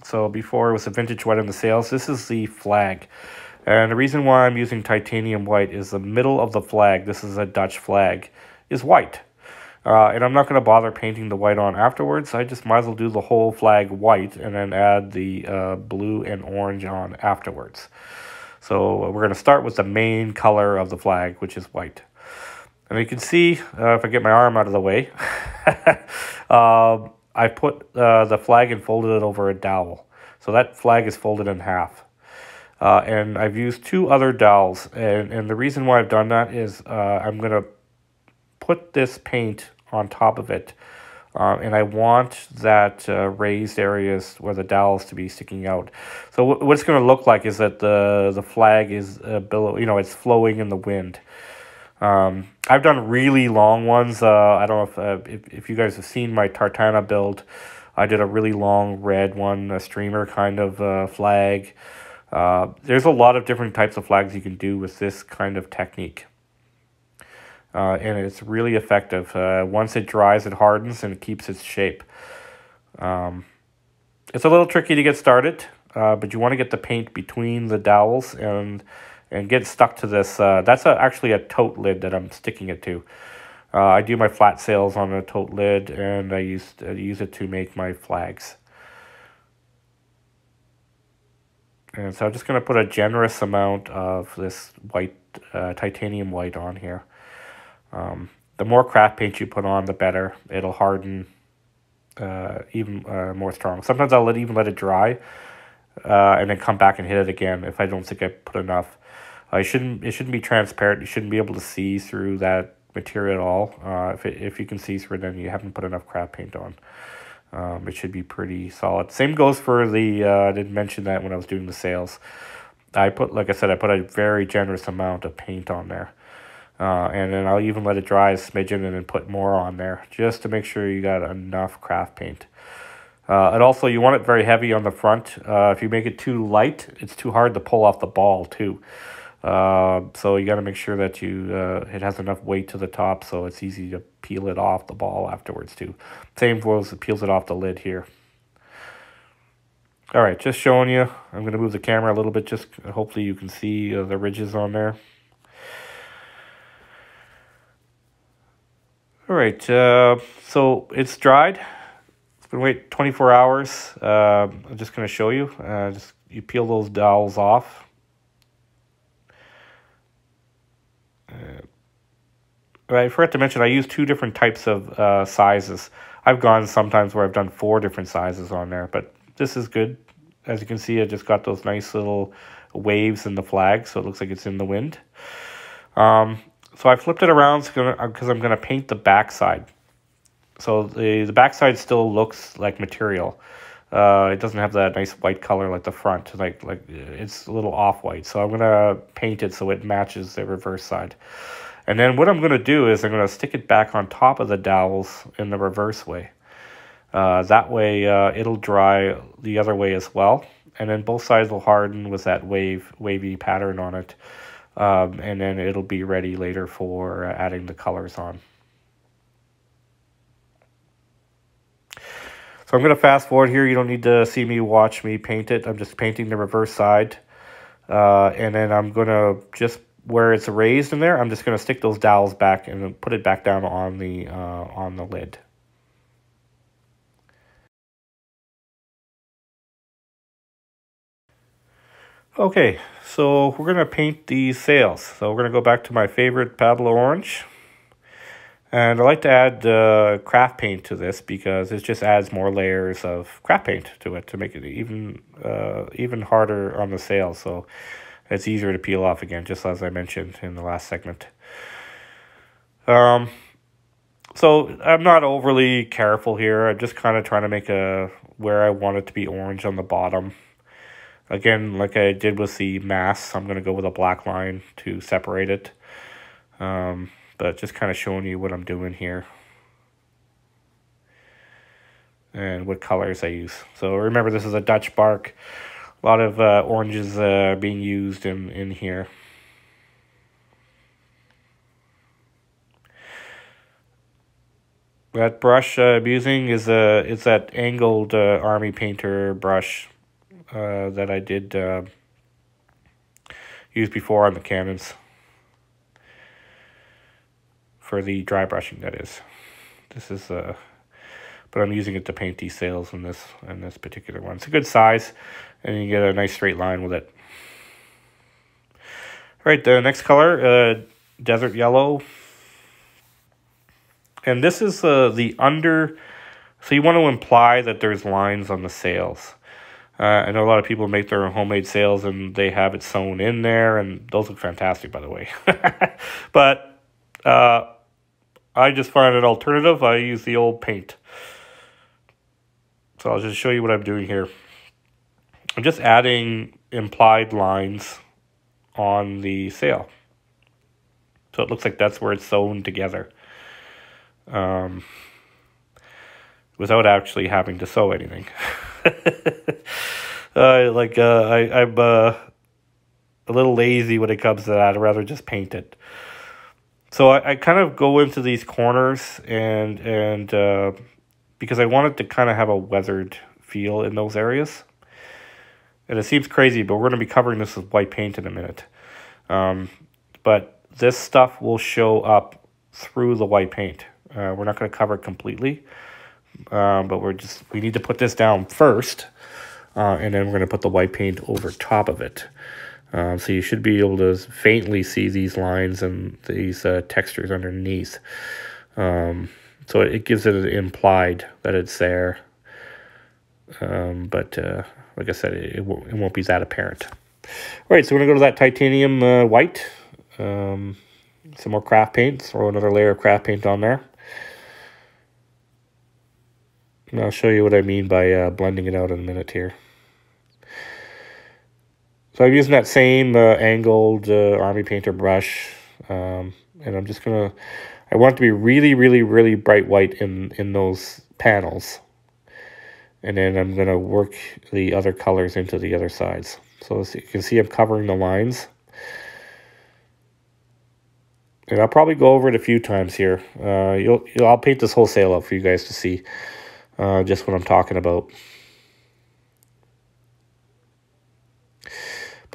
So before it was a vintage white on the sails. this is the flag. And the reason why I'm using titanium white is the middle of the flag, this is a Dutch flag, is white. Uh, and I'm not going to bother painting the white on afterwards. I just might as well do the whole flag white and then add the uh, blue and orange on afterwards. So we're going to start with the main color of the flag, which is white. And you can see, uh, if I get my arm out of the way, uh, I put uh, the flag and folded it over a dowel. So that flag is folded in half. Uh, and I've used two other dowels. And, and the reason why I've done that is uh, I'm going to put this paint on top of it. Uh, and I want that uh, raised areas where the dowels to be sticking out. So what it's going to look like is that the the flag is uh, below, you know, it's flowing in the wind. Um, I've done really long ones. Uh, I don't know if, uh, if if you guys have seen my Tartana build. I did a really long red one, a streamer kind of uh, flag. Uh, there's a lot of different types of flags you can do with this kind of technique uh, and it's really effective. Uh, once it dries, it hardens and it keeps its shape. Um, it's a little tricky to get started, uh, but you want to get the paint between the dowels and and get stuck to this. Uh, that's a, actually a tote lid that I'm sticking it to. Uh, I do my flat sails on a tote lid, and I use, I use it to make my flags. And so I'm just going to put a generous amount of this white, uh, titanium white on here. Um, the more craft paint you put on, the better. It'll harden uh, even uh, more strong. Sometimes I'll let, even let it dry uh, and then come back and hit it again if I don't think I put enough. Uh, shouldn't it shouldn't be transparent. You shouldn't be able to see through that material at all. Uh, if it, if you can see through it, then you haven't put enough craft paint on. Um, it should be pretty solid. Same goes for the. Uh, I didn't mention that when I was doing the sails. I put, like I said, I put a very generous amount of paint on there. Uh, and then I'll even let it dry a smidgen and then put more on there just to make sure you got enough craft paint. Uh, and also you want it very heavy on the front. Uh, if you make it too light, it's too hard to pull off the ball too. Uh, so you got to make sure that you uh, it has enough weight to the top so it's easy to peel it off the ball afterwards too. Same goes, it peels it off the lid here. All right, just showing you. I'm going to move the camera a little bit just hopefully you can see uh, the ridges on there. All right, uh, so it's dried. It's been wait 24 hours. Uh, I'm just going to show you. Just you peel those dowels off. I forgot to mention I use two different types of uh, sizes. I've gone sometimes where I've done four different sizes on there, but this is good. As you can see, I just got those nice little waves in the flag, so it looks like it's in the wind. Um, so I flipped it around because I'm going to paint the backside. So the, the backside still looks like material. Uh, it doesn't have that nice white color like the front. Like like it's a little off white. So I'm gonna paint it so it matches the reverse side. And then what I'm gonna do is I'm gonna stick it back on top of the dowels in the reverse way. Uh, that way uh, it'll dry the other way as well. And then both sides will harden with that wave wavy pattern on it. Um, and then it'll be ready later for adding the colors on. I'm going to fast forward here. You don't need to see me watch me paint it. I'm just painting the reverse side. Uh, and then I'm going to just where it's raised in there, I'm just going to stick those dowels back and put it back down on the uh, on the lid. Okay, so we're going to paint these sails. So we're going to go back to my favorite Pueblo Orange. And I like to add uh, craft paint to this because it just adds more layers of craft paint to it to make it even uh, even harder on the sail. So it's easier to peel off again, just as I mentioned in the last segment. Um, so I'm not overly careful here. I'm just kind of trying to make a where I want it to be orange on the bottom. Again, like I did with the mass, I'm going to go with a black line to separate it. Um, but just kind of showing you what I'm doing here and what colors I use. So remember, this is a Dutch bark. A lot of uh, oranges uh, being used in, in here. That brush uh, I'm using is a it's that angled uh, army painter brush uh, that I did uh, use before on the cannons for the dry brushing that is. This is uh but I'm using it to paint these sails in this in this particular one. It's a good size and you get a nice straight line with it. All right, the next color, uh, desert yellow. And this is uh, the under, so you want to imply that there's lines on the sails. Uh, I know a lot of people make their homemade sails and they have it sewn in there, and those look fantastic, by the way. but uh, I just find an alternative. I use the old paint. So I'll just show you what I'm doing here. I'm just adding implied lines on the sail. So it looks like that's where it's sewn together. Um, without actually having to sew anything. uh, like uh, I, I'm uh, a little lazy when it comes to that. I'd rather just paint it. So I, I kind of go into these corners and and uh, because I wanted to kind of have a weathered feel in those areas. And it seems crazy, but we're going to be covering this with white paint in a minute. Um, but this stuff will show up through the white paint. Uh, we're not going to cover it completely, um, but we're just we need to put this down first, uh, and then we're going to put the white paint over top of it. Um, so you should be able to faintly see these lines and these uh, textures underneath. Um, so it gives it an implied that it's there. Um, but uh, like I said, it, it, won't, be that apparent. All right, so we're going to go to that titanium uh, white. Um, some more craft paint. Throw another layer of craft paint on there. And I'll show you what I mean by uh, blending it out in a minute here. So I'm using that same uh, angled uh, Army Painter brush. Um, and I'm just going to, I want it to be really, really, really bright white in, in those panels. And then I'm going to work the other colors into the other sides. So you can see, I'm covering the lines. And I'll probably go over it a few times here. Uh, you'll, you'll, I'll paint this whole sail up for you guys to see uh, just what I'm talking about.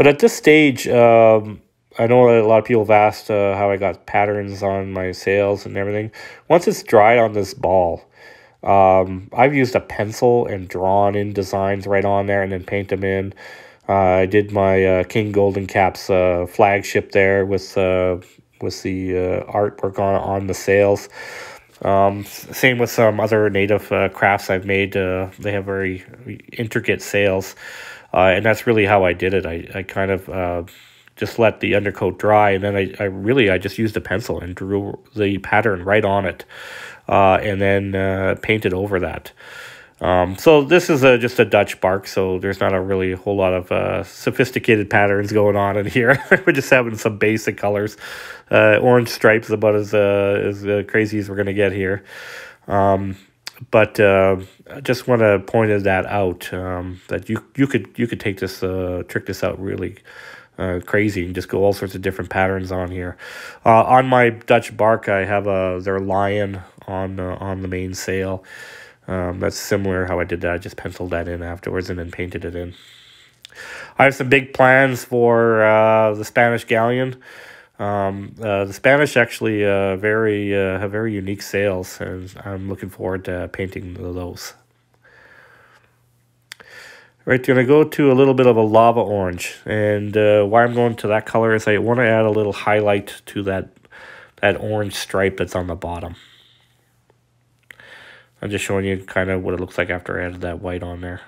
But at this stage, um, I know a lot of people have asked uh, how I got patterns on my sails and everything. Once it's dried on this ball, um, I've used a pencil and drawn in designs right on there and then paint them in. Uh, I did my uh, King Golden Caps uh, flagship there with uh, with the uh, artwork on on the sails. Um, same with some other native crafts I've made. They have very intricate sails, and that's really how I did it. I, I kind of uh, just let the undercoat dry, and then I, I really I just used a pencil and drew the pattern right on it, uh, and then uh, painted over that. Um, so this is a, just a Dutch bark, so there's not a really whole lot of uh, sophisticated patterns going on in here. we're just having some basic colors. Uh, orange stripes about as uh, as uh, crazy as we're gonna get here. Um, but uh, I just want to point that out um, that you you could you could take this uh, trick this out really uh, crazy and just go all sorts of different patterns on here. Uh, on my Dutch bark, I have a their lion on uh, on the main sail. Um, that's similar how I did that. I just penciled that in afterwards and then painted it in. I have some big plans for uh, the Spanish galleon. Um, uh, the Spanish actually uh, very uh, have very unique sails, and I'm looking forward to painting those. Right, to go to a little bit of a lava orange, and uh, why I'm going to that color is I want to add a little highlight to that that orange stripe that's on the bottom. I'm just showing you kind of what it looks like after I added that white on there.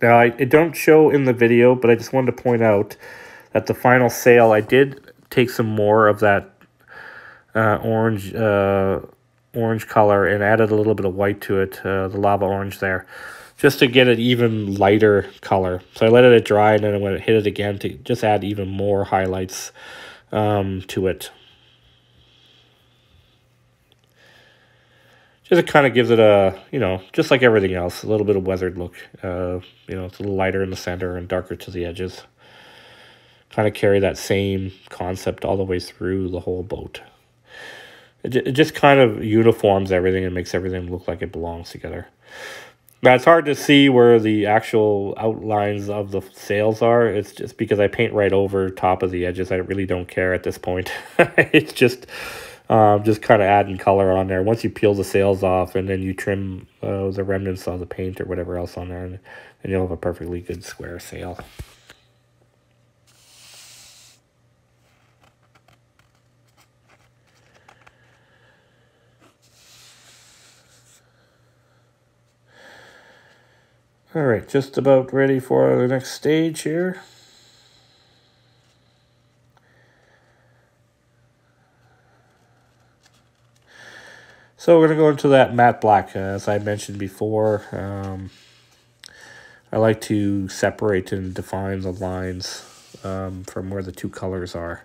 Now, I, it don't show in the video, but I just wanted to point out that the final sail, I did take some more of that uh, orange uh, orange color and added a little bit of white to it, uh, the lava orange there just to get an even lighter color. So I let it dry and then when it hit it again to just add even more highlights um, to it. Just it kind of gives it a, you know, just like everything else, a little bit of weathered look. Uh, you know, it's a little lighter in the center and darker to the edges. Kind of carry that same concept all the way through the whole boat. It, it just kind of uniforms everything and makes everything look like it belongs together. Now it's hard to see where the actual outlines of the sails are. It's just because I paint right over top of the edges. I really don't care at this point. it's just um, just kind of adding color on there. Once you peel the sails off and then you trim uh, the remnants of the paint or whatever else on there, and, and you'll have a perfectly good square sail. All right, just about ready for the next stage here. So we're going to go into that matte black. Uh, as I mentioned before, um, I like to separate and define the lines um, from where the two colors are.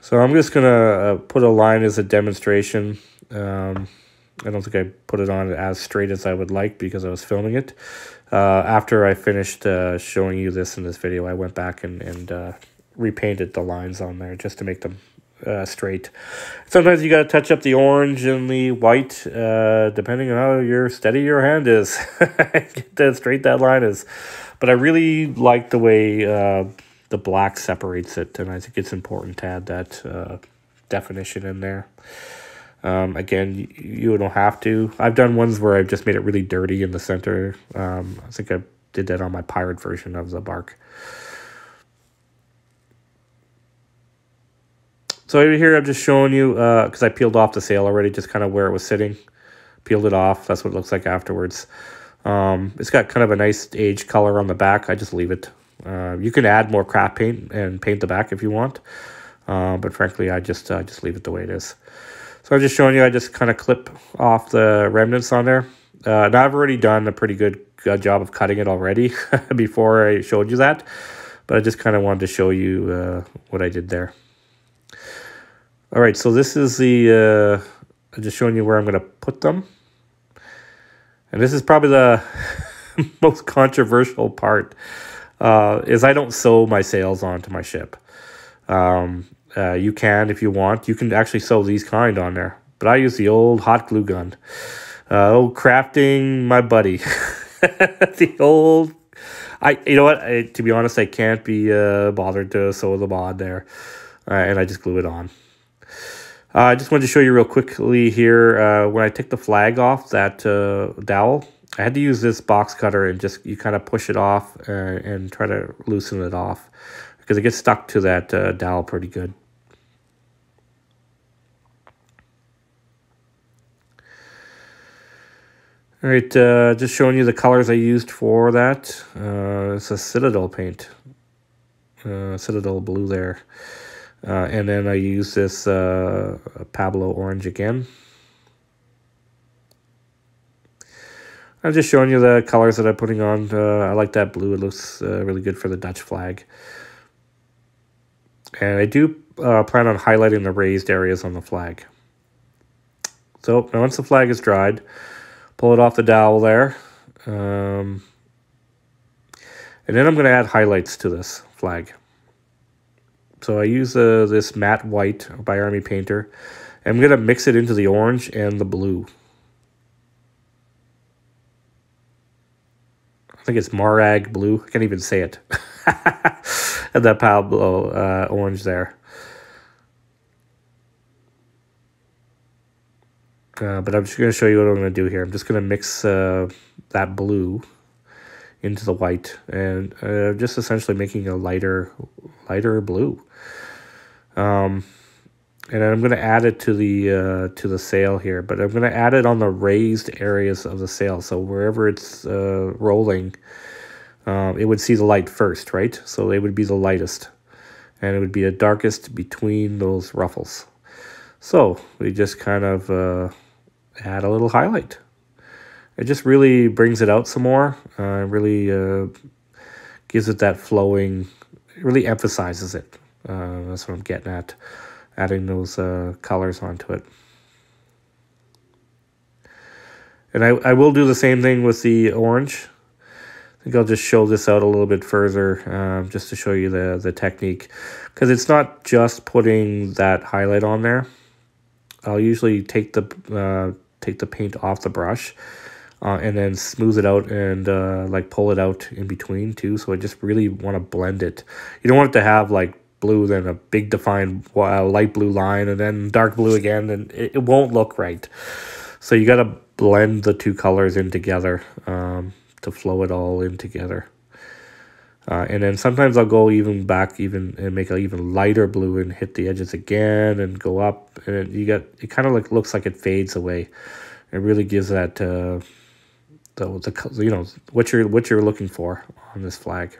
So I'm just going to uh, put a line as a demonstration. Um, I don't think I put it on as straight as I would like because I was filming it. Uh, after I finished uh, showing you this in this video, I went back and, and uh, repainted the lines on there just to make them uh, straight. Sometimes you got to touch up the orange and the white, uh, depending on how your steady your hand is. Get that straight that line is. But I really like the way uh, the black separates it, and I think it's important to add that definition in there. Um, again, you don't have to. I've done ones where I've just made it really dirty in the center. Um, I think I did that on my pirate version of the bark. So over here, I'm just showing you, because uh, I peeled off the sail already, just kind of where it was sitting. Peeled it off. That's what it looks like afterwards. Um, it's got kind of a nice age color on the back. I just leave it. Uh, you can add more craft paint and paint the back if you want. Uh, but frankly, I just uh, just leave it the way it is. So I'm just showing you, I just kind of clip off the remnants on there. Uh, now I've already done a pretty good uh, job of cutting it already before I showed you that. But I just kind of wanted to show you uh, what I did there. All right, so this is the, uh, I'm just showing you where I'm going to put them. And this is probably the most controversial part, uh, is I don't sew my sails onto my ship. Um, uh, you can, if you want, you can actually sew these kind on there. But I use the old hot glue gun. Uh, old crafting, my buddy. the old, I you know what? I, to be honest, I can't be uh, bothered to sew the mod there, uh, and I just glue it on. Uh, I just wanted to show you real quickly here, uh, when I take the flag off that uh, dowel, I had to use this box cutter and just, you kind of push it off uh, and try to loosen it off because it gets stuck to that uh, dowel pretty good. All right, uh, just showing you the colors I used for that. It's a Citadel paint, Citadel blue there. Uh, and then I use this uh, Pueblo orange again. I'm just showing you the colors that I'm putting on. Uh, I like that blue. It looks uh, really good for the Dutch flag. And I do uh, plan on highlighting the raised areas on the flag. So now once the flag is dried, pull it off the dowel there. Um, and then I'm going to add highlights to this flag. So I use uh, this matte white by Army Painter. I'm going to mix it into the orange and the blue. I think it's Marag blue. I can't even say it. and that Pueblo uh, orange there. Uh, but I'm just going to show you what I'm going to do here. I'm just going to mix uh, that blue into the white and uh, just essentially making a lighter lighter blue. Um, and I'm going to add it to the uh, to the sail here, but I'm going to add it on the raised areas of the sail. So wherever it's uh, rolling, um, it would see the light first, right? So it would be the lightest, and it would be the darkest between those ruffles. So we just kind of uh, add a little highlight. It just really brings it out some more. Uh, really uh, gives it that flowing. It really emphasizes it. Uh, that's what I'm getting at, adding those uh, colors onto it. And I, I will do the same thing with the orange. I think I'll just show this out a little bit further um, just to show you the, the technique. Because it's not just putting that highlight on there. I'll usually take the uh, take the paint off the brush uh, and then smooth it out and uh, like pull it out in between too. So I just really want to blend it. You don't want it to have like blue, then a big defined uh, light blue line, and then dark blue again, and it, it won't look right. So you got to blend the two colors in together um, to flow it all in together. Uh, and then sometimes I'll go even back even and make an even lighter blue and hit the edges again and go up and you get it kind of like looks like it fades away. It really gives that uh, the, the you know what you're what you're looking for on this flag.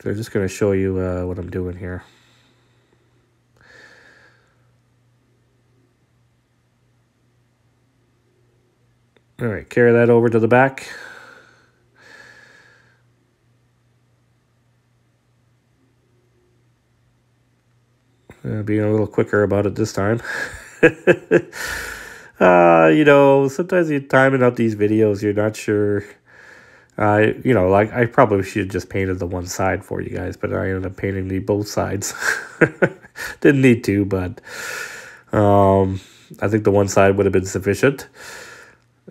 So I'm just going to show you uh, what I'm doing here. All right, carry that over to the back. Uh, being a little quicker about it this time. uh, you know, sometimes you're timing out these videos, you're not sure uh, you know, like I probably should have just painted the one side for you guys, but I ended up painting the both sides. Didn't need to, but um, I think the one side would have been sufficient.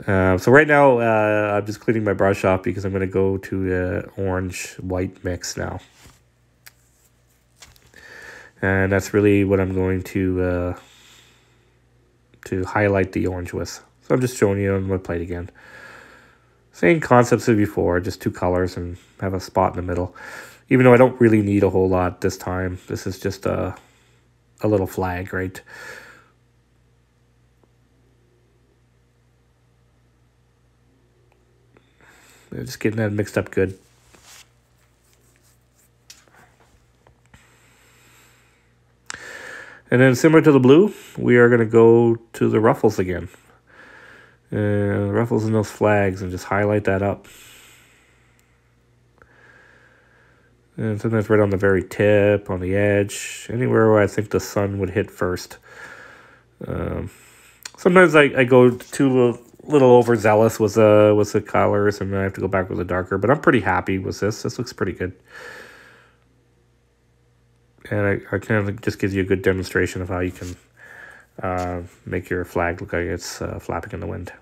Uh, so right now, uh, I'm just cleaning my brush off because I'm going to go to uh, orange-white mix now. And that's really what I'm going to uh, to highlight the orange with. So I'm just showing you on my plate again. Same concepts as before, just two colors and have a spot in the middle. Even though I don't really need a whole lot this time. This is just a, a little flag, right? Just getting that mixed up good. And then similar to the blue, we are going to go to the ruffles again uh, ruffles and those flags and just highlight that up. And sometimes right on the very tip, on the edge, anywhere where I think the sun would hit first. Um, sometimes I, I go too little, little overzealous with the with the colors, and I have to go back with the darker. But I'm pretty happy with this. This looks pretty good, and I, I kind of just gives you a good demonstration of how you can uh, make your flag look like it's uh, flapping in the wind.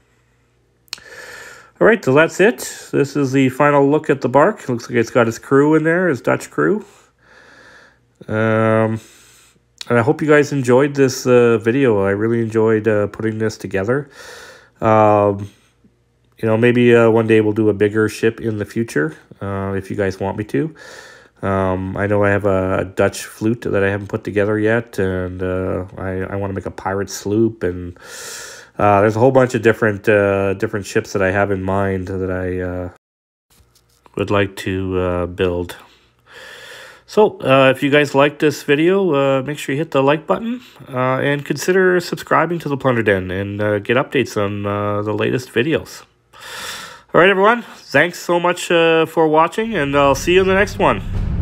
All right, so that's it. This is the final look at the bark. Looks like it's got his crew in there, his Dutch crew. Um, and I hope you guys enjoyed this uh, video. I really enjoyed uh, putting this together. Um, you know, maybe uh, one day we'll do a bigger ship in the future uh, if you guys want me to. Um, I know I have a, a, Dutch flute that I haven't put together yet, and uh, I, I want to make a pirate sloop, and uh, there's a whole bunch of different uh, different ships that I have in mind that I uh, would like to uh, build. So, uh, if you guys like this video, make sure you hit the like button and consider subscribing to the Plunder Den and get updates on the latest videos. All right, everyone. Thanks so much for watching, and I'll see you in the next one.